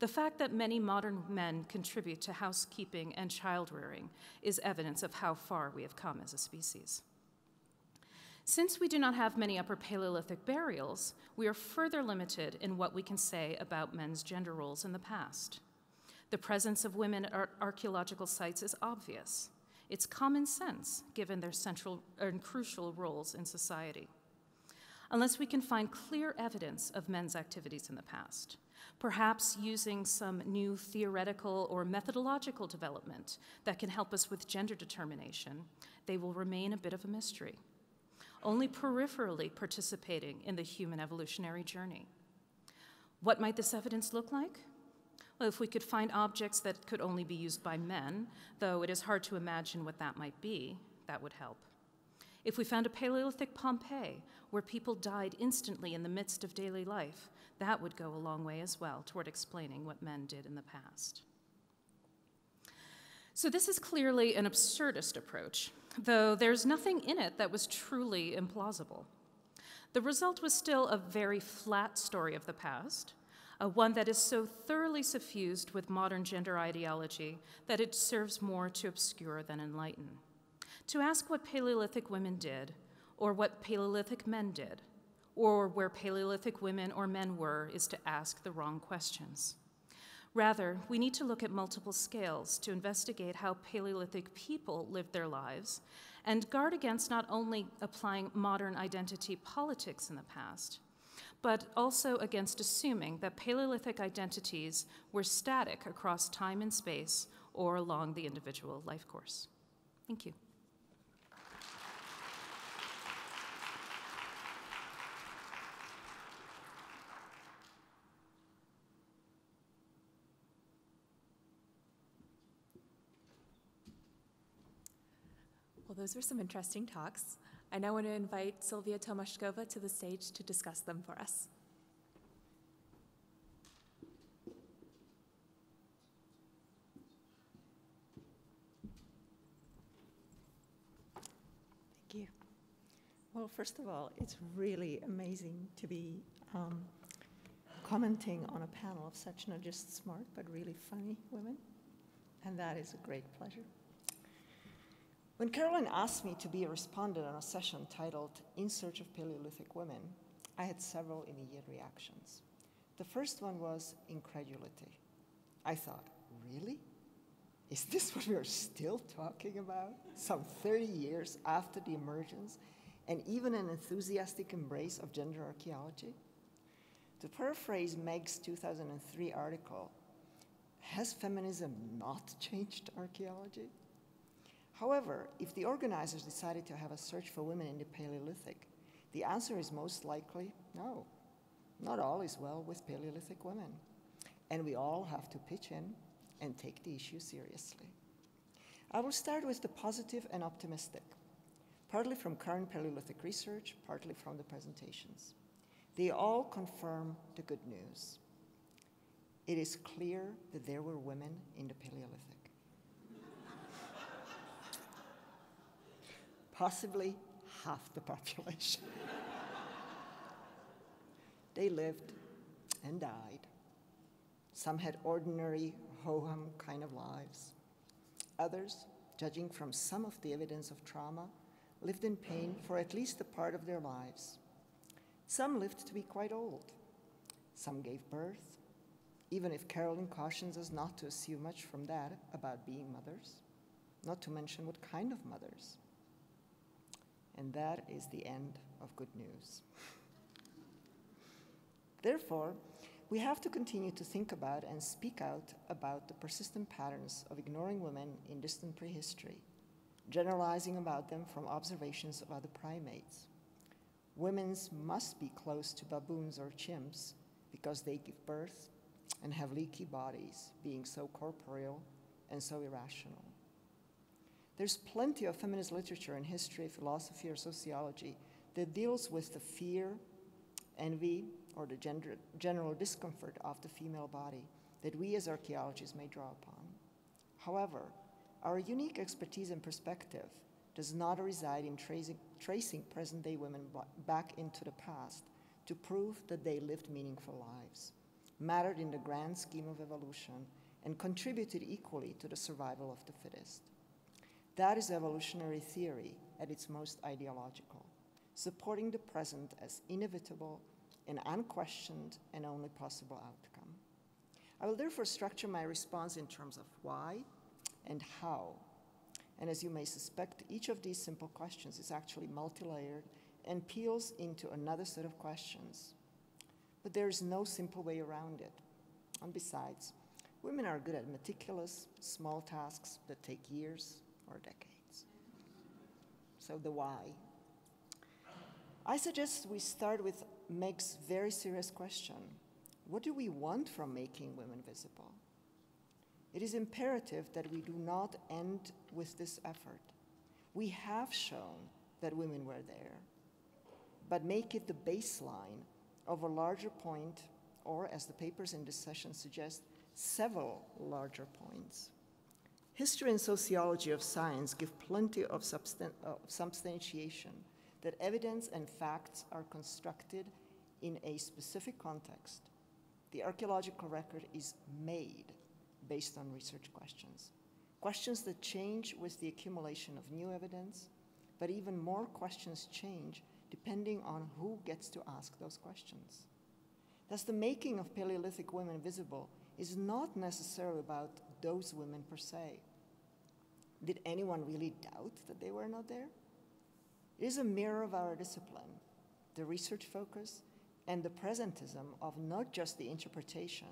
The fact that many modern men contribute to housekeeping and child rearing is evidence of how far we have come as a species. Since we do not have many Upper Paleolithic burials, we are further limited in what we can say about men's gender roles in the past. The presence of women at archaeological sites is obvious. It's common sense, given their central er, and crucial roles in society. Unless we can find clear evidence of men's activities in the past, perhaps using some new theoretical or methodological development that can help us with gender determination, they will remain a bit of a mystery, only peripherally participating in the human evolutionary journey. What might this evidence look like? If we could find objects that could only be used by men, though it is hard to imagine what that might be, that would help. If we found a Paleolithic Pompeii where people died instantly in the midst of daily life, that would go a long way as well toward explaining what men did in the past. So, this is clearly an absurdist approach, though there's nothing in it that was truly implausible. The result was still a very flat story of the past, uh, one that is so thoroughly suffused with modern gender ideology that it serves more to obscure than enlighten. To ask what Paleolithic women did, or what Paleolithic men did, or where Paleolithic women or men were, is to ask the wrong questions. Rather, we need to look at multiple scales to investigate how Paleolithic people lived their lives and guard against not only applying modern identity politics in the past, but also against assuming that Paleolithic identities were static across time and space or along the individual life course. Thank you. Well, those were some interesting talks. I now want to invite Silvia Tomášková to the stage to discuss them for us. Thank you. Well, first of all, it's really amazing to be um, commenting on a panel of such not just smart but really funny women, and that is a great pleasure. When Carolyn asked me to be a respondent on a session titled In Search of Paleolithic Women, I had several immediate reactions. The first one was incredulity. I thought, really? Is this what we are still talking about? Some 30 years after the emergence and even an enthusiastic embrace of gender archaeology? To paraphrase Meg's 2003 article, has feminism not changed archaeology? However, if the organizers decided to have a search for women in the Paleolithic, the answer is most likely no. Not all is well with Paleolithic women. And we all have to pitch in and take the issue seriously. I will start with the positive and optimistic, partly from current Paleolithic research, partly from the presentations. They all confirm the good news. It is clear that there were women in the Paleolithic. Possibly half the population. *laughs* they lived and died. Some had ordinary ho hum kind of lives. Others, judging from some of the evidence of trauma, lived in pain for at least a part of their lives. Some lived to be quite old. Some gave birth, even if Carolyn cautions us not to assume much from that about being mothers, not to mention what kind of mothers. And that is the end of good news. Therefore, we have to continue to think about and speak out about the persistent patterns of ignoring women in distant prehistory, generalizing about them from observations of other primates. Women's must be close to baboons or chimps because they give birth and have leaky bodies, being so corporeal and so irrational. There's plenty of feminist literature in history, philosophy, or sociology that deals with the fear, envy, or the gender, general discomfort of the female body that we as archaeologists may draw upon. However, our unique expertise and perspective does not reside in tracing, tracing present day women back into the past to prove that they lived meaningful lives, mattered in the grand scheme of evolution, and contributed equally to the survival of the fittest. That is evolutionary theory at its most ideological, supporting the present as inevitable and unquestioned and only possible outcome. I will therefore structure my response in terms of why and how and as you may suspect, each of these simple questions is actually multi-layered and peels into another set of questions. But there is no simple way around it. And besides, women are good at meticulous, small tasks that take years or decades. So the why. I suggest we start with Meg's very serious question. What do we want from making women visible? It is imperative that we do not end with this effort. We have shown that women were there, but make it the baseline of a larger point, or as the papers in this session suggest, several larger points. History and sociology of science give plenty of, substan of substantiation that evidence and facts are constructed in a specific context. The archaeological record is made based on research questions. Questions that change with the accumulation of new evidence, but even more questions change depending on who gets to ask those questions. Thus, the making of Paleolithic women visible is not necessarily about those women per se. Did anyone really doubt that they were not there? It is a mirror of our discipline, the research focus, and the presentism of not just the interpretation,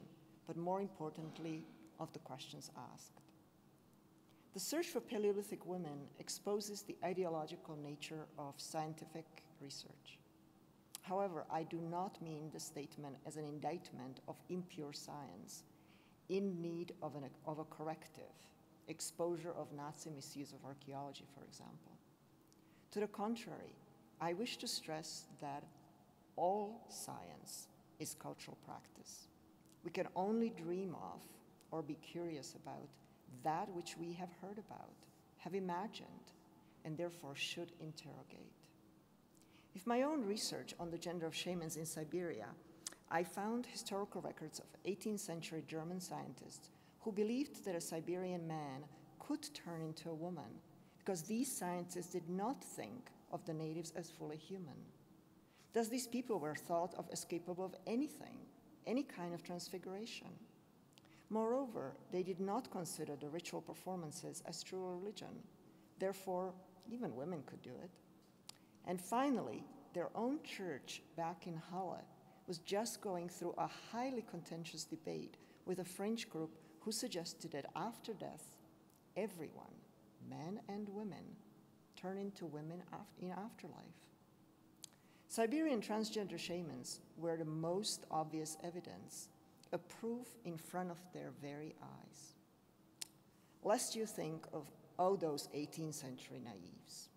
but more importantly, of the questions asked. The search for Paleolithic women exposes the ideological nature of scientific research. However, I do not mean the statement as an indictment of impure science in need of, an, of a corrective, exposure of Nazi misuse of archaeology, for example. To the contrary, I wish to stress that all science is cultural practice. We can only dream of or be curious about that which we have heard about, have imagined, and therefore should interrogate. If my own research on the gender of shamans in Siberia, I found historical records of 18th century German scientists who believed that a Siberian man could turn into a woman because these scientists did not think of the natives as fully human. Thus, these people were thought of as capable of anything, any kind of transfiguration. Moreover, they did not consider the ritual performances as true religion. Therefore, even women could do it. And finally, their own church back in Halle was just going through a highly contentious debate with a French group who suggested that after death, everyone, men and women, turn into women in afterlife. Siberian transgender shamans were the most obvious evidence a proof in front of their very eyes. Lest you think of, oh, those 18th century naives.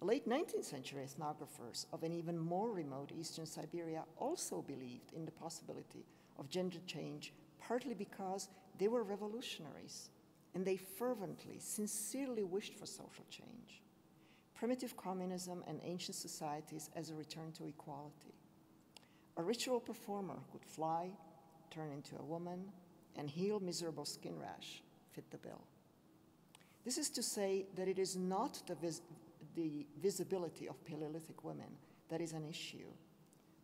The late 19th century ethnographers of an even more remote eastern Siberia also believed in the possibility of gender change, partly because they were revolutionaries and they fervently, sincerely wished for social change. Primitive communism and ancient societies as a return to equality. A ritual performer could fly, turn into a woman, and heal miserable skin rash fit the bill. This is to say that it is not the, vis the visibility of Paleolithic women that is an issue.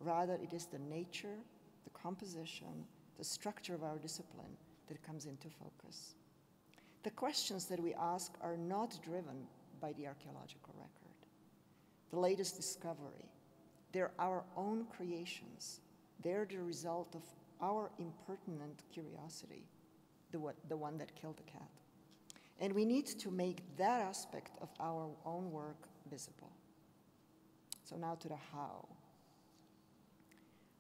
Rather, it is the nature, the composition, the structure of our discipline that comes into focus. The questions that we ask are not driven by the archaeological record. The latest discovery, they're our own creations. They're the result of our impertinent curiosity, the, the one that killed the cat. And we need to make that aspect of our own work visible. So now to the how.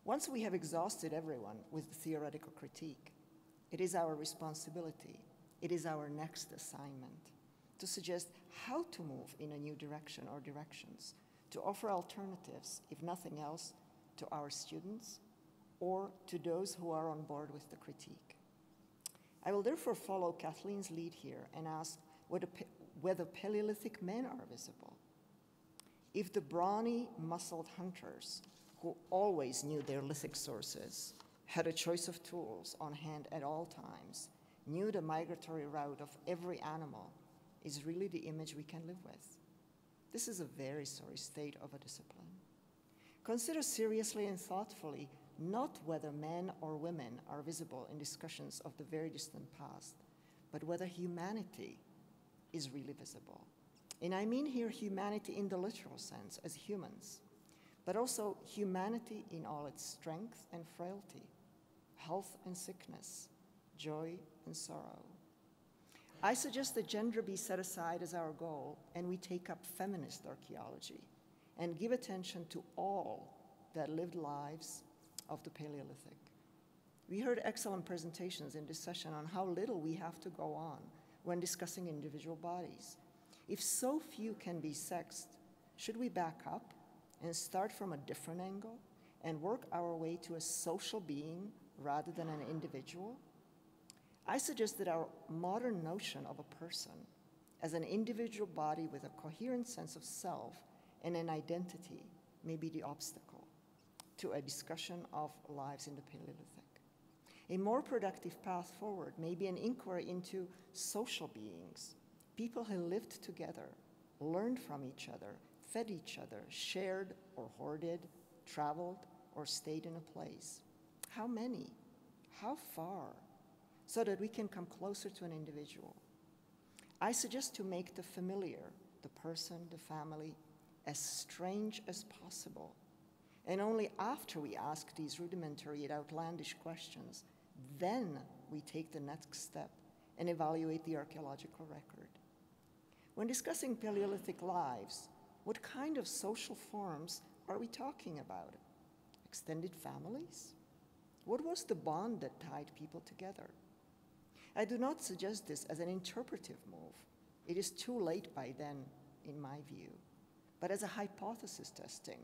Once we have exhausted everyone with the theoretical critique, it is our responsibility, it is our next assignment to suggest how to move in a new direction or directions, to offer alternatives, if nothing else, to our students or to those who are on board with the critique. I will therefore follow Kathleen's lead here and ask whether, Paleolithic men are visible. If the brawny, muscled hunters who always knew their lithic sources, had a choice of tools on hand at all times, knew the migratory route of every animal, is really the image we can live with. This is a very sorry state of a discipline. Consider seriously and thoughtfully not whether men or women are visible in discussions of the very distant past, but whether humanity is really visible. And I mean here humanity in the literal sense, as humans but also humanity in all its strength and frailty, health and sickness, joy and sorrow. I suggest that gender be set aside as our goal and we take up feminist archaeology and give attention to all that lived lives of the Paleolithic. We heard excellent presentations in this session on how little we have to go on when discussing individual bodies. If so few can be sexed, should we back up and start from a different angle and work our way to a social being rather than an individual? I suggest that our modern notion of a person as an individual body with a coherent sense of self and an identity may be the obstacle to a discussion of lives in the Paleolithic. A more productive path forward may be an inquiry into social beings, people who lived together, learned from each other, fed each other, shared or hoarded, traveled or stayed in a place? How many? How far? So that we can come closer to an individual. I suggest to make the familiar, the person, the family, as strange as possible. And only after we ask these rudimentary and outlandish questions, then we take the next step and evaluate the archaeological record. When discussing Paleolithic lives, what kind of social forms are we talking about? Extended families? What was the bond that tied people together? I do not suggest this as an interpretive move. It is too late by then, in my view, but as a hypothesis testing,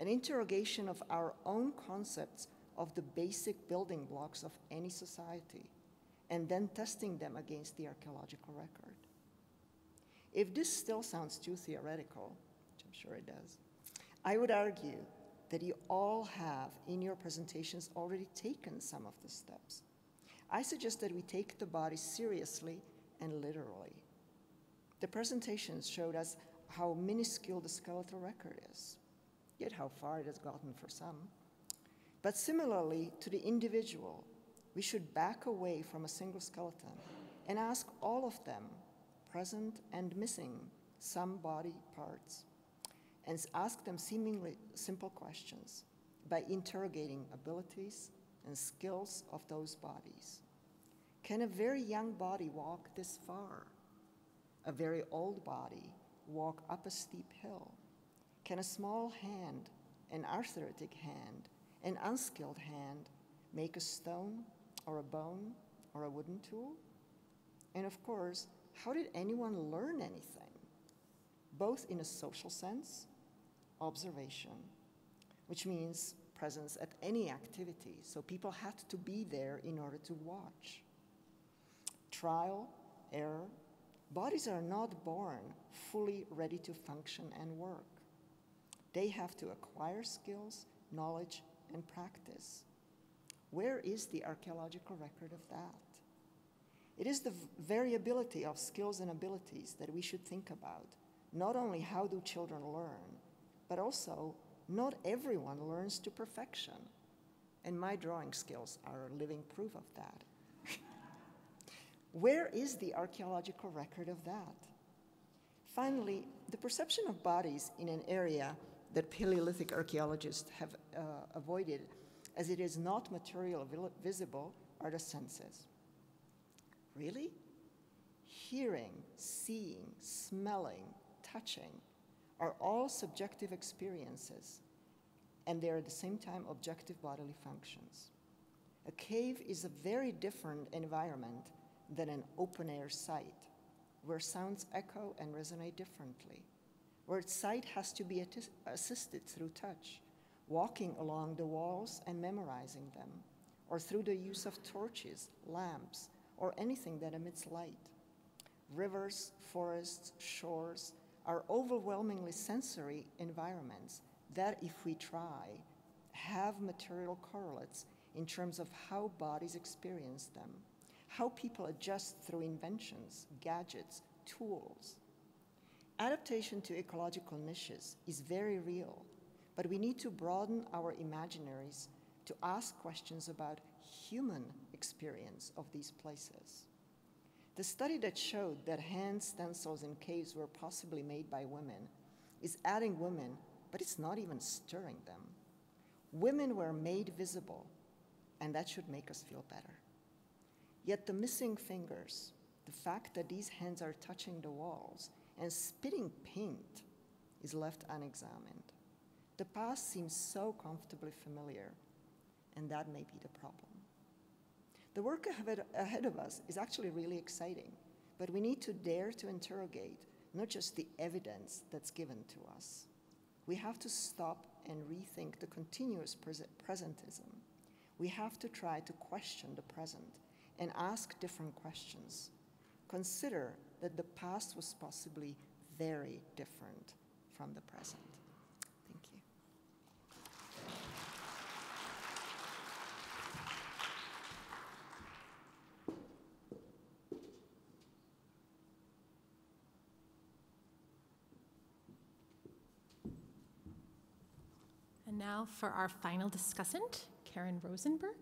an interrogation of our own concepts of the basic building blocks of any society, and then testing them against the archaeological record. If this still sounds too theoretical, which I'm sure it does, I would argue that you all have in your presentations already taken some of the steps. I suggest that we take the body seriously and literally. The presentations showed us how minuscule the skeletal record is, yet how far it has gotten for some. But similarly to the individual, we should back away from a single skeleton and ask all of them present and missing some body parts, and ask them seemingly simple questions by interrogating abilities and skills of those bodies. Can a very young body walk this far? A very old body walk up a steep hill? Can a small hand, an arthritic hand, an unskilled hand make a stone or a bone or a wooden tool? And of course, how did anyone learn anything? Both in a social sense, observation, which means presence at any activity, so people had to be there in order to watch. Trial, error, bodies are not born fully ready to function and work. They have to acquire skills, knowledge, and practice. Where is the archaeological record of that? It is the variability of skills and abilities that we should think about. Not only how do children learn, but also not everyone learns to perfection. And my drawing skills are a living proof of that. Where is the archaeological record of that? Finally, the perception of bodies in an area that Paleolithic archaeologists have uh, avoided as it is not material visible are the senses. Really? Hearing, seeing, smelling, touching are all subjective experiences, and they are at the same time objective bodily functions. A cave is a very different environment than an open air site, where sounds echo and resonate differently, where sight has to be assisted through touch, walking along the walls and memorizing them, or through the use of torches, lamps, or anything that emits light. Rivers, forests, shores are overwhelmingly sensory environments that, if we try, have material correlates in terms of how bodies experience them, how people adjust through inventions, gadgets, tools. Adaptation to ecological niches is very real, but we need to broaden our imaginaries to ask questions about human experience of these places. The study that showed that hand stencils in caves were possibly made by women is adding women, but it's not even stirring them. Women were made visible, and that should make us feel better. Yet the missing fingers, the fact that these hands are touching the walls and spitting paint is left unexamined. The past seems so comfortably familiar, and that may be the problem. The work ahead of us is actually really exciting, but we need to dare to interrogate not just the evidence that's given to us. We have to stop and rethink the continuous presentism. We have to try to question the present and ask different questions. Consider that the past was possibly very different from the present. And now for our final discussant, Karen Rosenberg.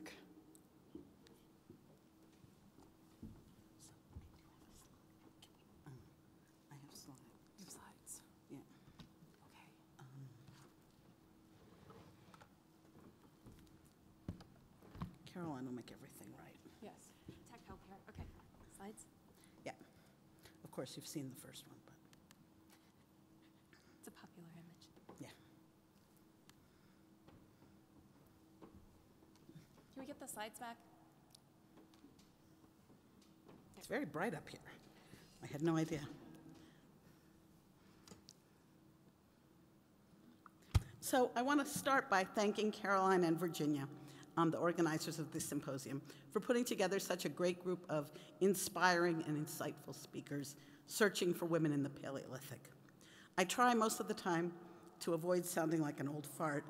I have slides. You have slides. Yeah. Okay. Caroline will make everything right. Yes. Tech help here. Okay. Slides. Yeah. Of course, you've seen the first one, but It's a popular image. yeah. Can we get the slides back? It's very bright up here. I had no idea. So I want to start by thanking Caroline and Virginia, um, the organizers of this symposium, for putting together such a great group of inspiring and insightful speakers searching for women in the Paleolithic. I try most of the time to avoid sounding like an old fart,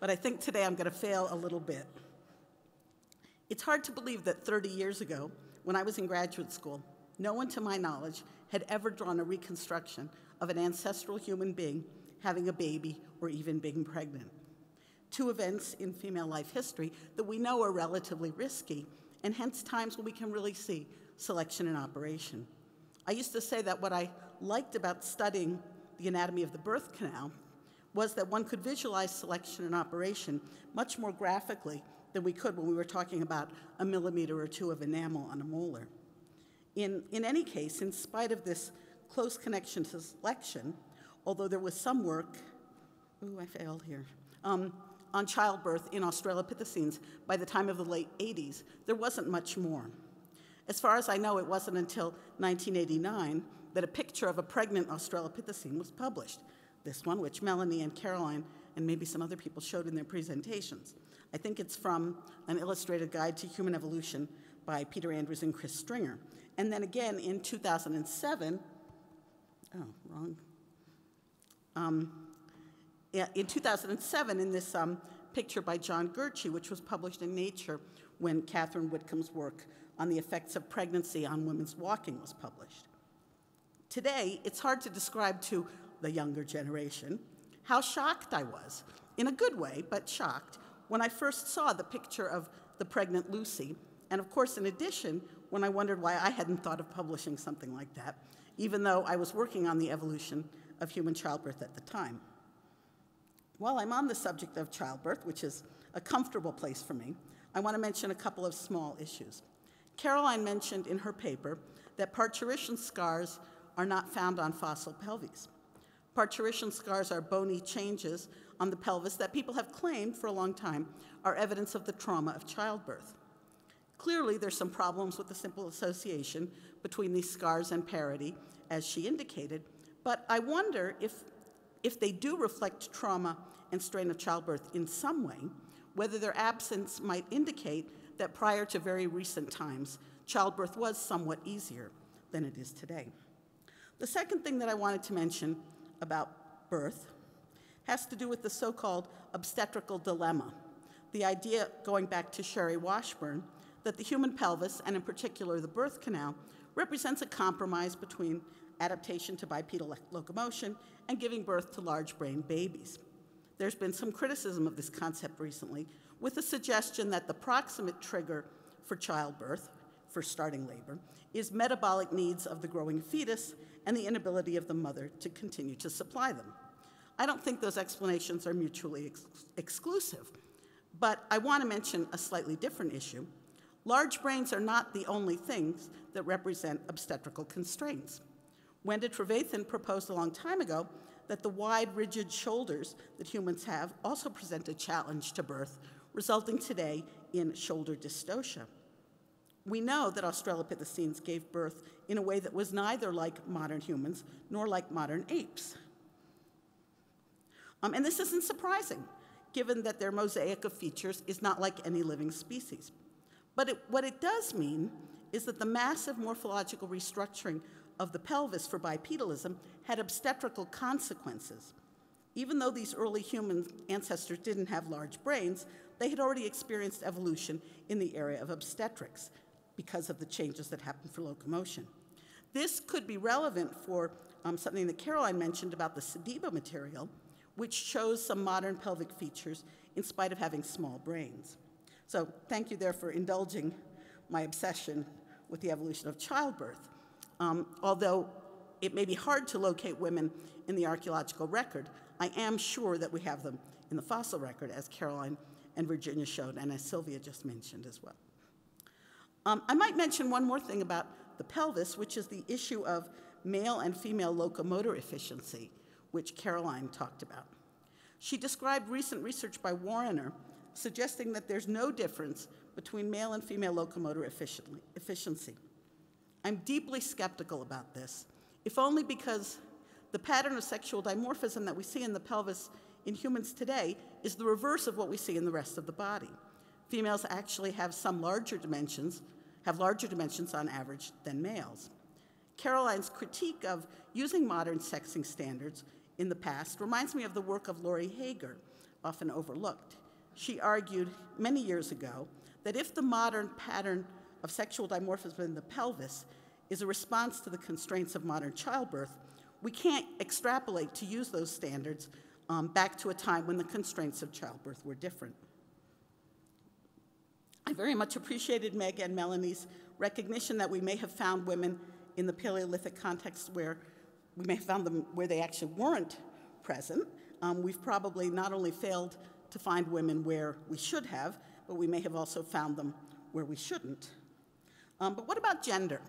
but I think today I'm going to fail a little bit. It's hard to believe that 30 years ago, when I was in graduate school, no one to my knowledge had ever drawn a reconstruction of an ancestral human being having a baby or even being pregnant. Two events in female life history that we know are relatively risky, and hence times when we can really see selection in operation. I used to say that what I liked about studying the anatomy of the birth canal was that one could visualize selection and operation much more graphically than we could when we were talking about a millimeter or two of enamel on a molar. In, in any case, in spite of this close connection to selection, although there was some work, ooh, I failed here, um, on childbirth in Australopithecines by the time of the late 80s, there wasn't much more. As far as I know, it wasn't until 1989 that a picture of a pregnant Australopithecine was published. This one, which Melanie and Caroline and maybe some other people showed in their presentations. I think it's from an illustrated guide to human evolution by Peter Andrews and Chris Stringer. And then again in 2007, oh, wrong. Um, in 2007, in this um, picture by John Gurche, which was published in Nature when Katherine Whitcome's work on the effects of pregnancy on women's walking was published. Today, it's hard to describe to the younger generation how shocked I was, in a good way, but shocked, when I first saw the picture of the pregnant Lucy. And of course, in addition, when I wondered why I hadn't thought of publishing something like that, even though I was working on the evolution of human childbirth at the time. While I'm on the subject of childbirth, which is a comfortable place for me, I want to mention a couple of small issues. Caroline mentioned in her paper that parturition scars are not found on fossil pelves. Parturition scars are bony changes on the pelvis that people have claimed for a long time are evidence of the trauma of childbirth. Clearly, there's some problems with the simple association between these scars and parity, as she indicated, but I wonder if, if they do reflect trauma and strain of childbirth in some way, whether their absence might indicate that prior to very recent times, childbirth was somewhat easier than it is today. The second thing that I wanted to mention about birth has to do with the so called obstetrical dilemma. The idea, going back to Sherry Washburn, that the human pelvis, and in particular the birth canal, represents a compromise between adaptation to bipedal locomotion and giving birth to large brain babies. There's been some criticism of this concept recently, with the suggestion that the proximate trigger for childbirth, for starting labor, is metabolic needs of the growing fetus and the inability of the mother to continue to supply them. I don't think those explanations are mutually ex exclusive, but I want to mention a slightly different issue. Large brains are not the only things that represent obstetrical constraints. Wenda Trevathan proposed a long time ago that the wide, rigid shoulders that humans have also present a challenge to birth, resulting today in shoulder dystocia. We know that Australopithecines gave birth in a way that was neither like modern humans nor like modern apes. Um, and this isn't surprising, given that their mosaic of features is not like any living species. But it, what it does mean is that the massive morphological restructuring of the pelvis for bipedalism had obstetrical consequences. Even though these early human ancestors didn't have large brains, they had already experienced evolution in the area of obstetrics because of the changes that happened for locomotion. This could be relevant for um, something that Caroline mentioned about the Sediba material, which shows some modern pelvic features in spite of having small brains. So thank you there for indulging my obsession with the evolution of childbirth. Um, although it may be hard to locate women in the archaeological record, I am sure that we have them in the fossil record, as Caroline and Virginia showed, and as Silvia just mentioned as well. Um, I might mention one more thing about the pelvis, which is the issue of male and female locomotor efficiency, which Caroline talked about. She described recent research by Warrener suggesting that there's no difference between male and female locomotor efficiency. I'm deeply skeptical about this, if only because the pattern of sexual dimorphism that we see in the pelvis in humans today is the reverse of what we see in the rest of the body. Females actually have some larger dimensions, have larger dimensions on average than males. Caroline's critique of using modern sexing standards in the past reminds me of the work of Lori Hager, often overlooked. She argued many years ago that if the modern pattern of sexual dimorphism in the pelvis is a response to the constraints of modern childbirth, we can't extrapolate to use those standards um, back to a time when the constraints of childbirth were different. I very much appreciated Meg and Melanie's recognition that we may have found women in the Paleolithic context where we may have found them where they actually weren't present. Um, we've probably not only failed to find women where we should have, but we may have also found them where we shouldn't. Um, but what about gender?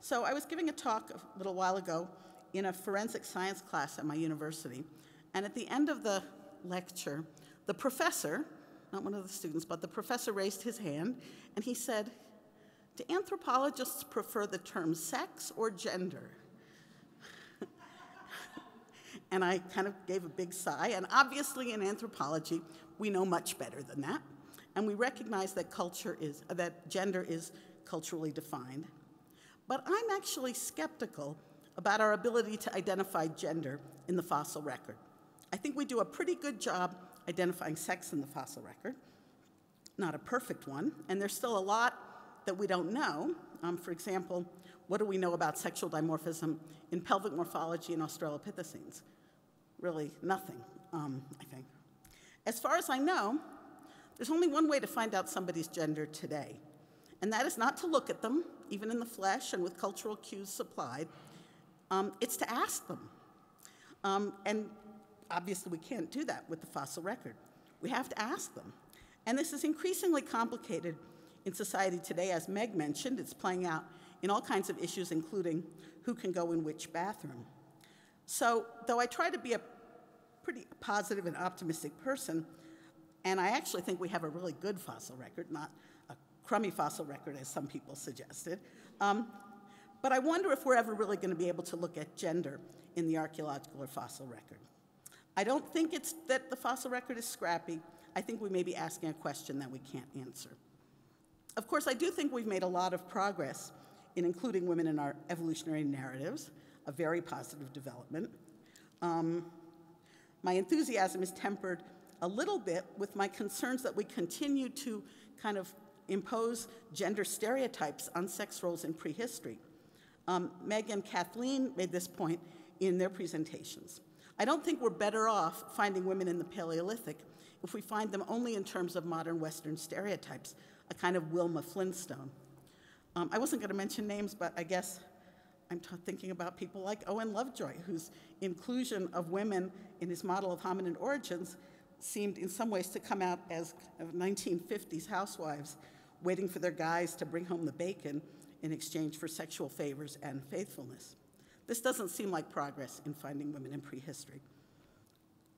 So I was giving a talk a little while ago in a forensic science class at my university, and at the end of the lecture, the professor, not one of the students, but the professor raised his hand and he said, Do anthropologists prefer the term sex or gender? And I kind of gave a big sigh. And obviously, in anthropology, we know much better than that. And we recognize that culture is, that gender is culturally defined. But I'm actually skeptical about our ability to identify gender in the fossil record. I think we do a pretty good job identifying sex in the fossil record, not a perfect one, and there's still a lot that we don't know. Um, for example, what do we know about sexual dimorphism in pelvic morphology in Australopithecines? really nothing, um, I think. As far as I know, there's only one way to find out somebody's gender today, and that is not to look at them, even in the flesh and with cultural cues supplied. Um, it's to ask them. Um, and obviously, we can't do that with the fossil record. We have to ask them. And this is increasingly complicated in society today. As Meg mentioned, it's playing out in all kinds of issues, including who can go in which bathroom. So, though I try to be a pretty positive and optimistic person, and I actually think we have a really good fossil record, not a crummy fossil record as some people suggested, um, but I wonder if we're ever really going to be able to look at gender in the archaeological or fossil record. I don't think it's that the fossil record is scrappy. I think we may be asking a question that we can't answer. Of course, I do think we've made a lot of progress in including women in our evolutionary narratives, a very positive development. Um, my enthusiasm is tempered a little bit with my concerns that we continue to kind of impose gender stereotypes on sex roles in prehistory. Um, Meg and Kathleen made this point in their presentations. I don't think we're better off finding women in the Paleolithic if we find them only in terms of modern Western stereotypes, a kind of Wilma Flintstone. Um, I wasn't going to mention names, but I guess I'm thinking about people like Owen Lovejoy, whose inclusion of women in his model of hominin origins seemed in some ways to come out as kind of 1950s housewives waiting for their guys to bring home the bacon in exchange for sexual favors and faithfulness. This doesn't seem like progress in finding women in prehistory.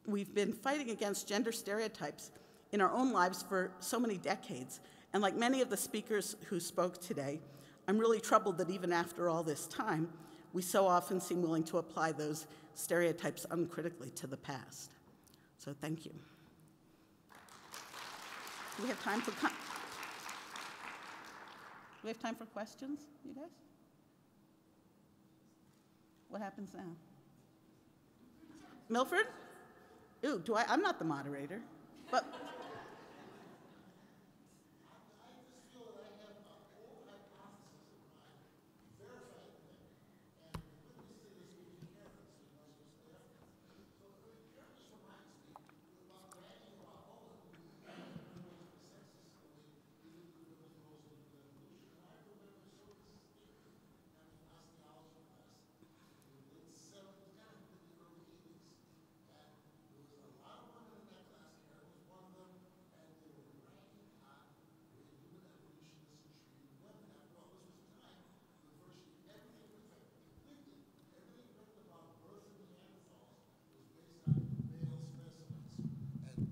We've been fighting against gender stereotypes in our own lives for so many decades, and like many of the speakers who spoke today, I'm really troubled that even after all this time, we so often seem willing to apply those stereotypes uncritically to the past. So thank you. Do we have time for we have time for questions, you guys? What happens now? Milford? Ooh, do I? I'm not the moderator, but.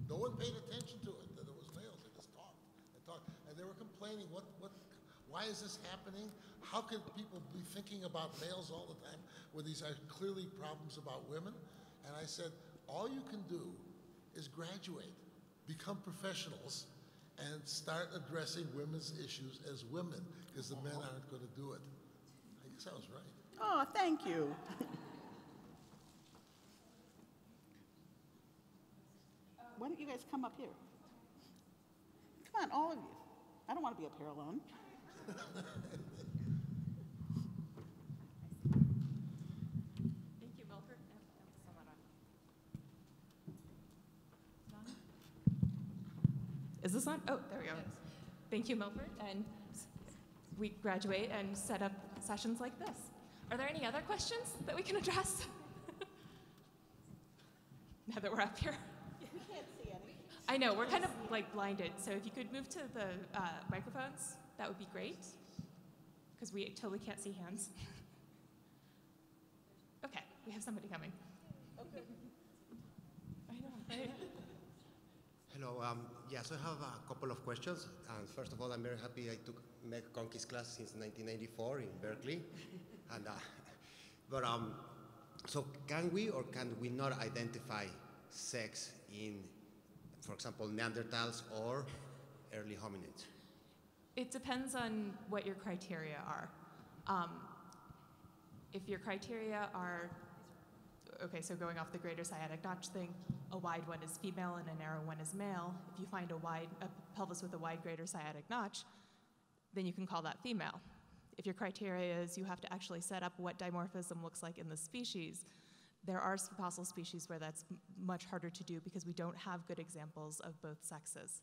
No one paid attention to it, that was males. They just talked and talked. And they were complaining, what, what, why is this happening? How could people be thinking about males all the time when these are clearly problems about women? And I said, all you can do is graduate, become professionals, and start addressing women's issues as women, because the men aren't going to do it. I guess I was right. Oh, thank you. *laughs* Why don't you guys come up here? Come on, all of you. I don't want to be up here alone. Thank you, Milford. No, still not on. Is this on? Oh, there we go. Thank you, Milford. And we graduate and set up sessions like this. Are there any other questions that we can address? *laughs* now that we're up here. I know, we're kind of like blinded, so if you could move to the uh, microphones, that would be great, because we totally can't see hands. Okay, we have somebody coming. Okay. I know? Hello. Um, yes, I have a couple of questions. And first of all, I'm very happy I took Meg Conkey's class since 1994 in Berkeley. and, uh, *laughs* but um, so can we or can we not identify sex in, for example, Neanderthals or early hominids? It depends on what your criteria are. Um, if your criteria are, okay, so going off the greater sciatic notch thing, a wide one is female and a narrow one is male. If you find a wide a pelvis with a wide greater sciatic notch, then you can call that female. If your criteria is you have to actually set up what dimorphism looks like in the species, there are fossil species where that's much harder to do because we don't have good examples of both sexes.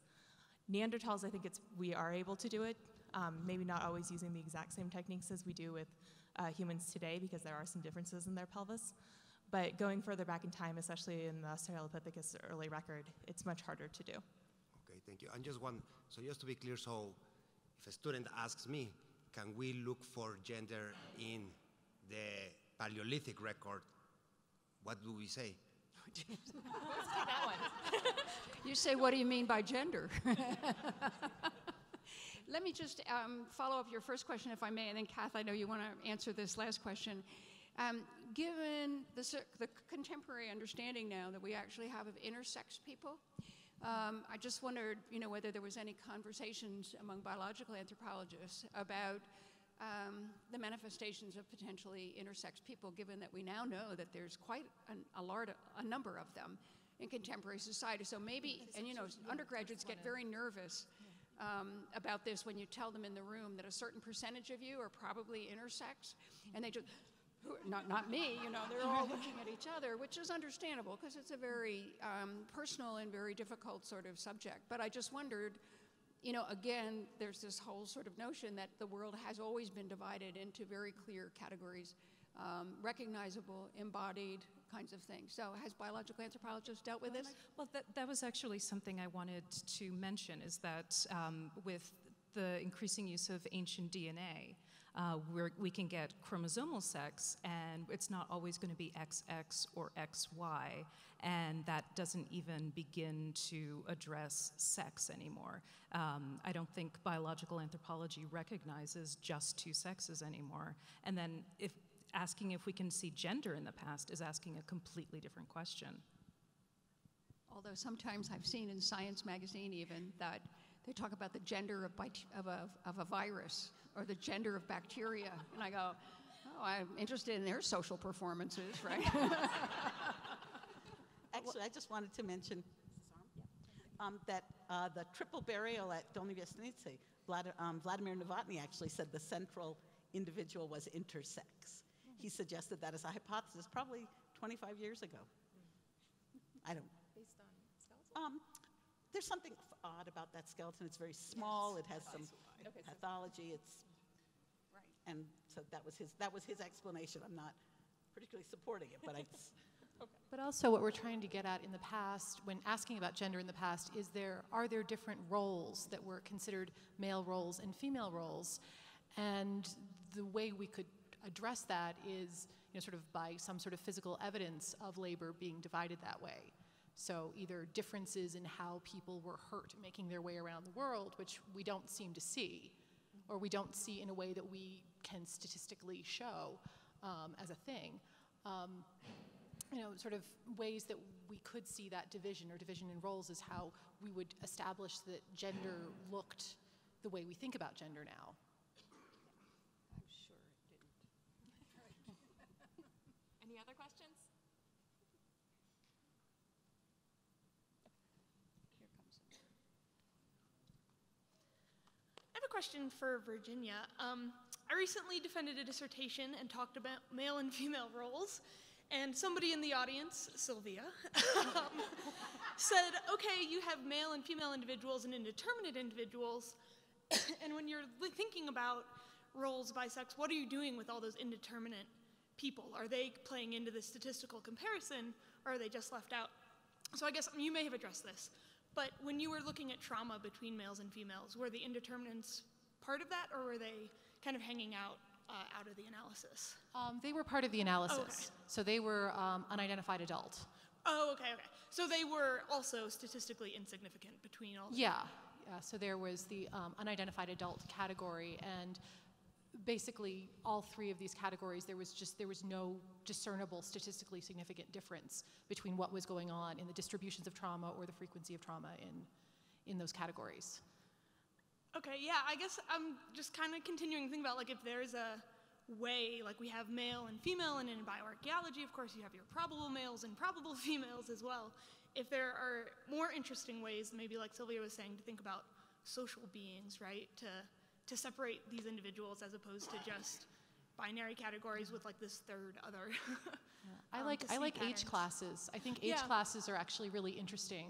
Neanderthals, I think it's we are able to do it. Um, maybe not always using the exact same techniques as we do with uh, humans today, because there are some differences in their pelvis. But going further back in time, especially in the Australopithecus early record, it's much harder to do. Okay, thank you. And just one, so just to be clear, so if a student asks me, can we look for gender in the Paleolithic record what do we say? *laughs* You say, what do you mean by gender? *laughs* Let me just um, follow up your first question, if I may, and then Kath, I know you want to answer this last question. Um, given the, the contemporary understanding now that we actually have of intersex people, um, I just wondered, you know, whether there was any conversations among biological anthropologists about um, the manifestations of potentially intersex people, given that we now know that there's quite an, a large a number of them in contemporary society. So maybe, and you know, undergraduates get very nervous um, about this when you tell them in the room that a certain percentage of you are probably intersex, and they just, *gasps* not, not me, you know, they're all *laughs* looking at each other, which is understandable because it's a very um, personal and very difficult sort of subject. But I just wondered, you know, again, there's this whole sort of notion that the world has always been divided into very clear categories, um, recognizable, embodied kinds of things. So has biological anthropologists dealt with this? Well, that, that was actually something I wanted to mention is that um, with the increasing use of ancient DNA, uh, we can get chromosomal sex, and it's not always going to be XX or XY, and that doesn't even begin to address sex anymore. Um, I don't think biological anthropology recognizes just two sexes anymore. And then if asking if we can see gender in the past is asking a completely different question. Although sometimes I've seen in Science magazine even that they talk about the gender of, of, a, of a virus or the gender of bacteria. And I go, oh, I'm interested in their social performances, right? *laughs* Actually, I just wanted to mention um, that uh, the triple burial at Dolní Věstonice, Vlad, um, Vladimir Novotny actually said the central individual was intersex. He suggested that as a hypothesis probably 25 years ago. I don't. Based on skeleton? Um, there's something odd about that skeleton. It's very small. It has some pathology. It's right. and so that was his that was his explanation. I'm not particularly supporting it, but I. *laughs* But also, what we're trying to get at in the past, when asking about gender in the past, is there are there different roles that were considered male roles and female roles, and the way we could address that is, you know, sort of by some sort of physical evidence of labor being divided that way. So either differences in how people were hurt making their way around the world, which we don't seem to see, or we don't see in a way that we can statistically show um, as a thing. Um, you know, sort of ways that we could see that division or division in roles is how we would establish that gender looked the way we think about gender now. I'm sure it didn't. Any other questions? Here comes it. I have a question for Virginia. Um, I recently defended a dissertation and talked about male and female roles, and somebody in the audience, Silvia, *laughs* um, said, okay, you have male and female individuals and indeterminate individuals, *coughs* and when you're thinking about roles by sex, what are you doing with all those indeterminate people? Are they playing into the statistical comparison, or are they just left out? So I guess you may have addressed this, but when you were looking at trauma between males and females, were the indeterminants part of that, or were they kind of hanging out uh, out of the analysis? Um, they were part of the analysis. So they were um, unidentified adult. Oh, okay, okay. So they were also statistically insignificant between all. Yeah, yeah. So there was the um, unidentified adult category, and basically all three of these categories, there was just there was no discernible statistically significant difference between what was going on in the distributions of trauma or the frequency of trauma in in those categories. Okay, yeah, I guess I'm just kind of continuing to think about like if there's a way, like we have male and female, and in bioarchaeology, of course, you have your probable males and probable *laughs* females as well. If there are more interesting ways, maybe like Silvia was saying, to think about social beings, right? To to separate these individuals as opposed to just binary categories with like this third other. *laughs* I um, like to I like age classes. I think age Yeah. classes are actually really interesting,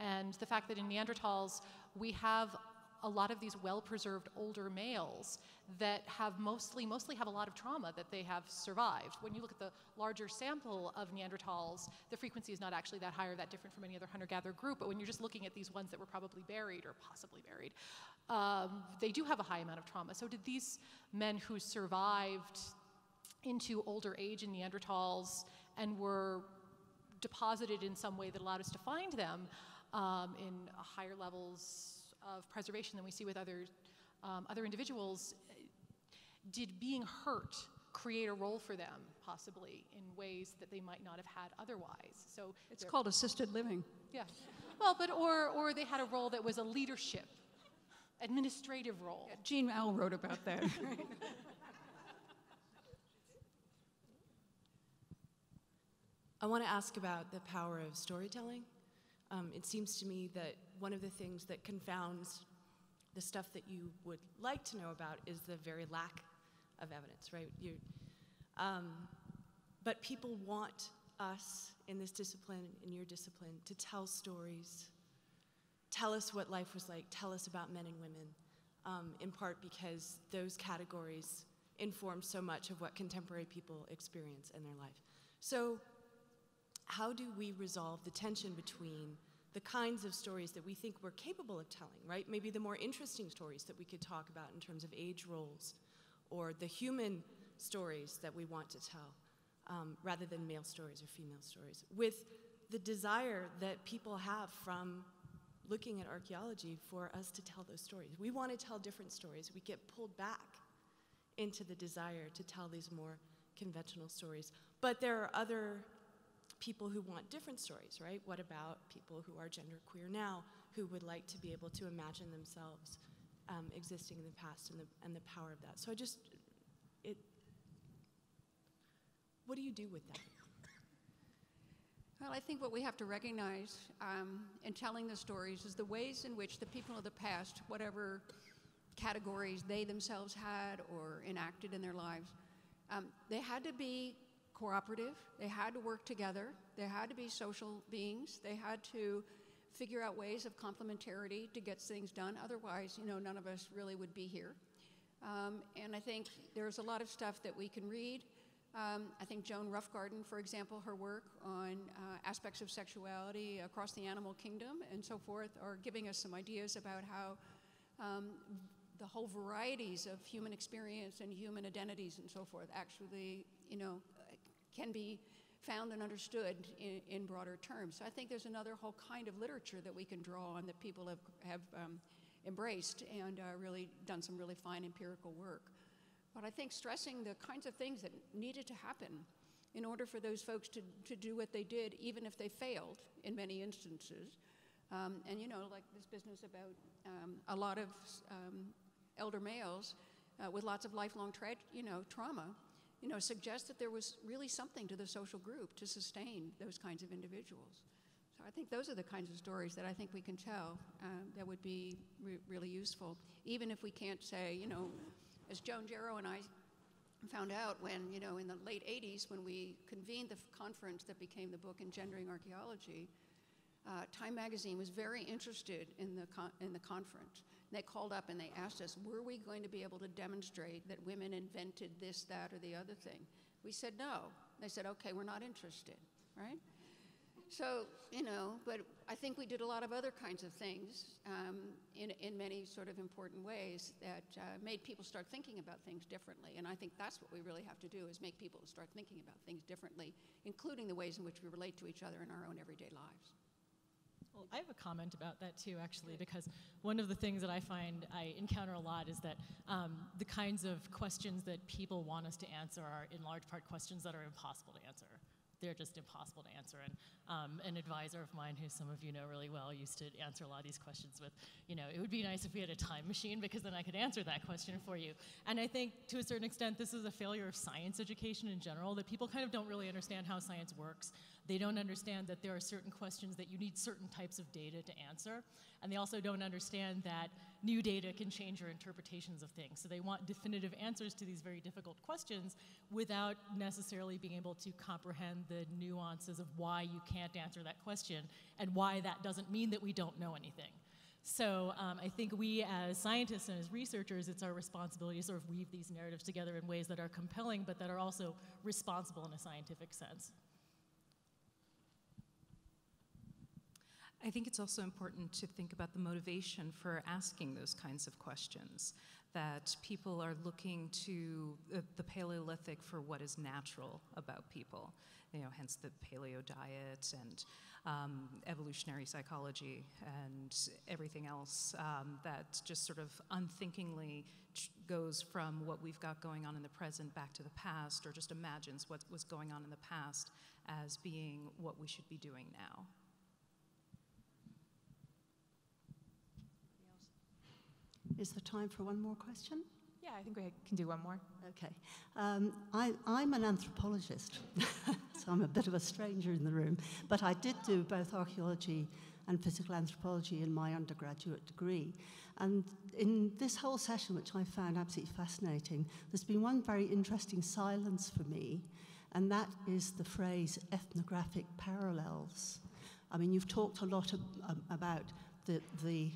and the fact that in Neanderthals we have a lot of these well-preserved older males that have mostly mostly have a lot of trauma that they have survived. When you look at the larger sample of Neanderthals, the frequency is not actually that high or that different from any other hunter-gatherer group. But when you're just looking at these ones that were probably buried or possibly buried, um, they do have a high amount of trauma. So did these men who survived into older age in Neanderthals and were deposited in some way that allowed us to find them um, in higher levels of preservation than we see with other, um, other individuals, did being hurt create a role for them, possibly, in ways that they might not have had otherwise? So It's called assisted living. yeah. Well, but or or they had a role that was a leadership, administrative role. Jean Auel wrote about that. *laughs* I want to ask about the power of storytelling. Um, it seems to me that one of the things that confounds the stuff that you would like to know about is the very lack of evidence, right? You, um, but people want us in this discipline, in your discipline, to tell stories. Tell us what life was like. Tell us about men and women, um, in part because those categories inform so much of what contemporary people experience in their life. So, how do we resolve the tension between the kinds of stories that we think we're capable of telling, right? Maybe the more interesting stories that we could talk about in terms of age roles or the human stories that we want to tell um, rather than male stories or female stories, with the desire that people have from looking at archaeology for us to tell those stories. We want to tell different stories. We get pulled back into the desire to tell these more conventional stories. But there are other people who want different stories, right? What about people who are genderqueer now, who would like to be able to imagine themselves um, existing in the past and the, and the power of that? So I just, it, what do you do with that? Well, I think what we have to recognize um, in telling the stories is the ways in which the people of the past, whatever categories they themselves had or enacted in their lives, um, they had to be cooperative, they had to work together, they had to be social beings, they had to figure out ways of complementarity to get things done. Otherwise, you know, none of us really would be here. Um, and I think there's a lot of stuff that we can read. Um, I think Joan Roughgarden, for example, her work on uh, aspects of sexuality across the animal kingdom and so forth, are giving us some ideas about how um, the whole varieties of human experience and human identities and so forth actually, you know, can be found and understood in, in broader terms. So I think there's another whole kind of literature that we can draw on that people have, have um, embraced and uh, really done some really fine empirical work. But I think stressing the kinds of things that needed to happen in order for those folks to, to do what they did, even if they failed in many instances. Um, and you know, like this business about um, a lot of um, elder males uh, with lots of lifelong tra- you know, trauma, you know, suggests that there was really something to the social group to sustain those kinds of individuals. So I think those are the kinds of stories that I think we can tell uh, that would be re- really useful, even if we can't say, you know, as Joan Gero and I found out when, you know, in the late 80s, when we convened the conference that became the book Engendering Archaeology, uh, Time Magazine was very interested in the, in the conference. And they called up and they asked us, were we going to be able to demonstrate that women invented this, that, or the other thing? We said no. They said, okay, we're not interested, right? So, you know, but I think we did a lot of other kinds of things um, in, in many sort of important ways that uh, made people start thinking about things differently. And I think that's what we really have to do is make people start thinking about things differently, including the ways in which we relate to each other in our own everyday lives. Well, I have a comment about that too, actually, because one of the things that I find I encounter a lot is that um, the kinds of questions that people want us to answer are, in large part, questions that are impossible to answer. They're just impossible to answer. And um, an advisor of mine, who some of you know really well, used to answer a lot of these questions with, you know, it would be nice if we had a time machine because then I could answer that question for you. And I think to a certain extent, this is a failure of science education in general, that people kind of don't really understand how science works. They don't understand that there are certain questions that you need certain types of data to answer. And they also don't understand that new data can change your interpretations of things. So they want definitive answers to these very difficult questions without necessarily being able to comprehend the nuances of why you can't answer that question and why that doesn't mean that we don't know anything. So um, I think we as scientists and as researchers, it's our responsibility to sort of weave these narratives together in ways that are compelling, but that are also responsible in a scientific sense. I think it's also important to think about the motivation for asking those kinds of questions. that people are looking to the, the Paleolithic for what is natural about people, you know, hence the paleo diet and um, evolutionary psychology and everything else um, that just sort of unthinkingly goes from what we've got going on in the present back to the past or just imagines what was going on in the past as being what we should be doing now. Is there time for one more question? Yeah, I think we can do one more. Okay. Um, I, I'm an anthropologist, *laughs* so I'm a bit of a stranger in the room, but I did do both archaeology and physical anthropology in my undergraduate degree. And in this whole session, which I found absolutely fascinating, there's been one very interesting silence for me, and that is the phrase ethnographic parallels. I mean, you've talked a lot ab- about the, the,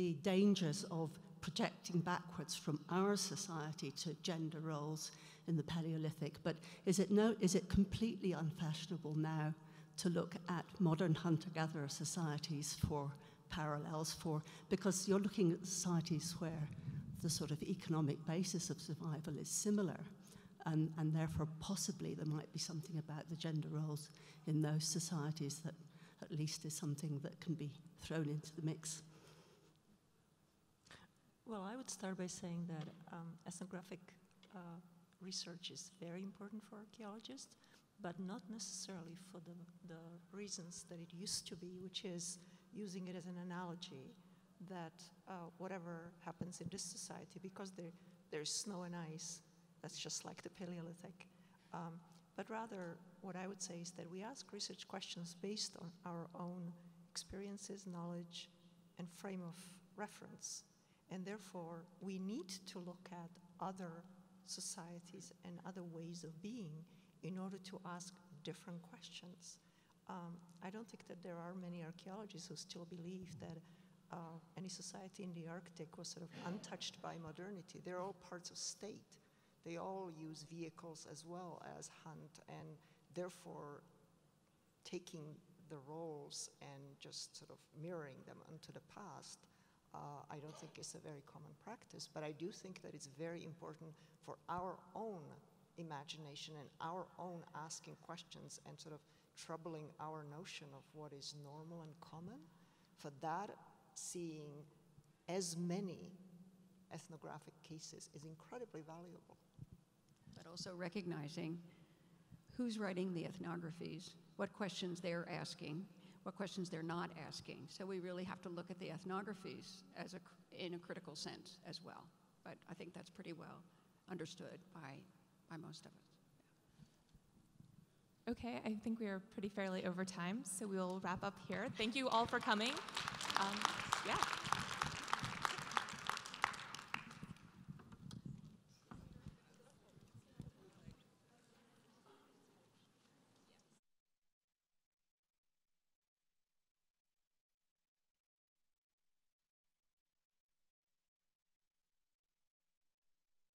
the dangers of projecting backwards from our society to gender roles in the Paleolithic, but is it, no, is it completely unfashionable now to look at modern hunter-gatherer societies for parallels for, because you're looking at societies where the sort of economic basis of survival is similar, and, and therefore possibly there might be something about the gender roles in those societies that at least is something that can be thrown into the mix. Well, I would start by saying that um, ethnographic uh, research is very important for archaeologists, but not necessarily for the, the reasons that it used to be, which is using it as an analogy that uh, whatever happens in this society, because there, there's snow and ice, that's just like the Paleolithic. Um, but rather, what I would say is that we ask research questions based on our own experiences, knowledge, and frame of reference. And therefore, we need to look at other societies and other ways of being in order to ask different questions. Um, I don't think that there are many archaeologists who still believe that uh, any society in the Arctic was sort of untouched by modernity. They're all parts of state. They all use vehicles as well as hunt, and therefore, taking the roles and just sort of mirroring them onto the past uh, I don't think is a very common practice, but I do think that it's very important for our own imagination and our own asking questions and sort of troubling our notion of what is normal and common. For that, seeing as many ethnographic cases is incredibly valuable. But also recognizing who's writing the ethnographies, what questions they're asking, what questions they're not asking. So we really have to look at the ethnographies as a, in a critical sense as well. But I think that's pretty well understood by, by most of us. Okay, I think we are pretty fairly over time, so we'll wrap up here. Thank you all for coming. Um, yeah.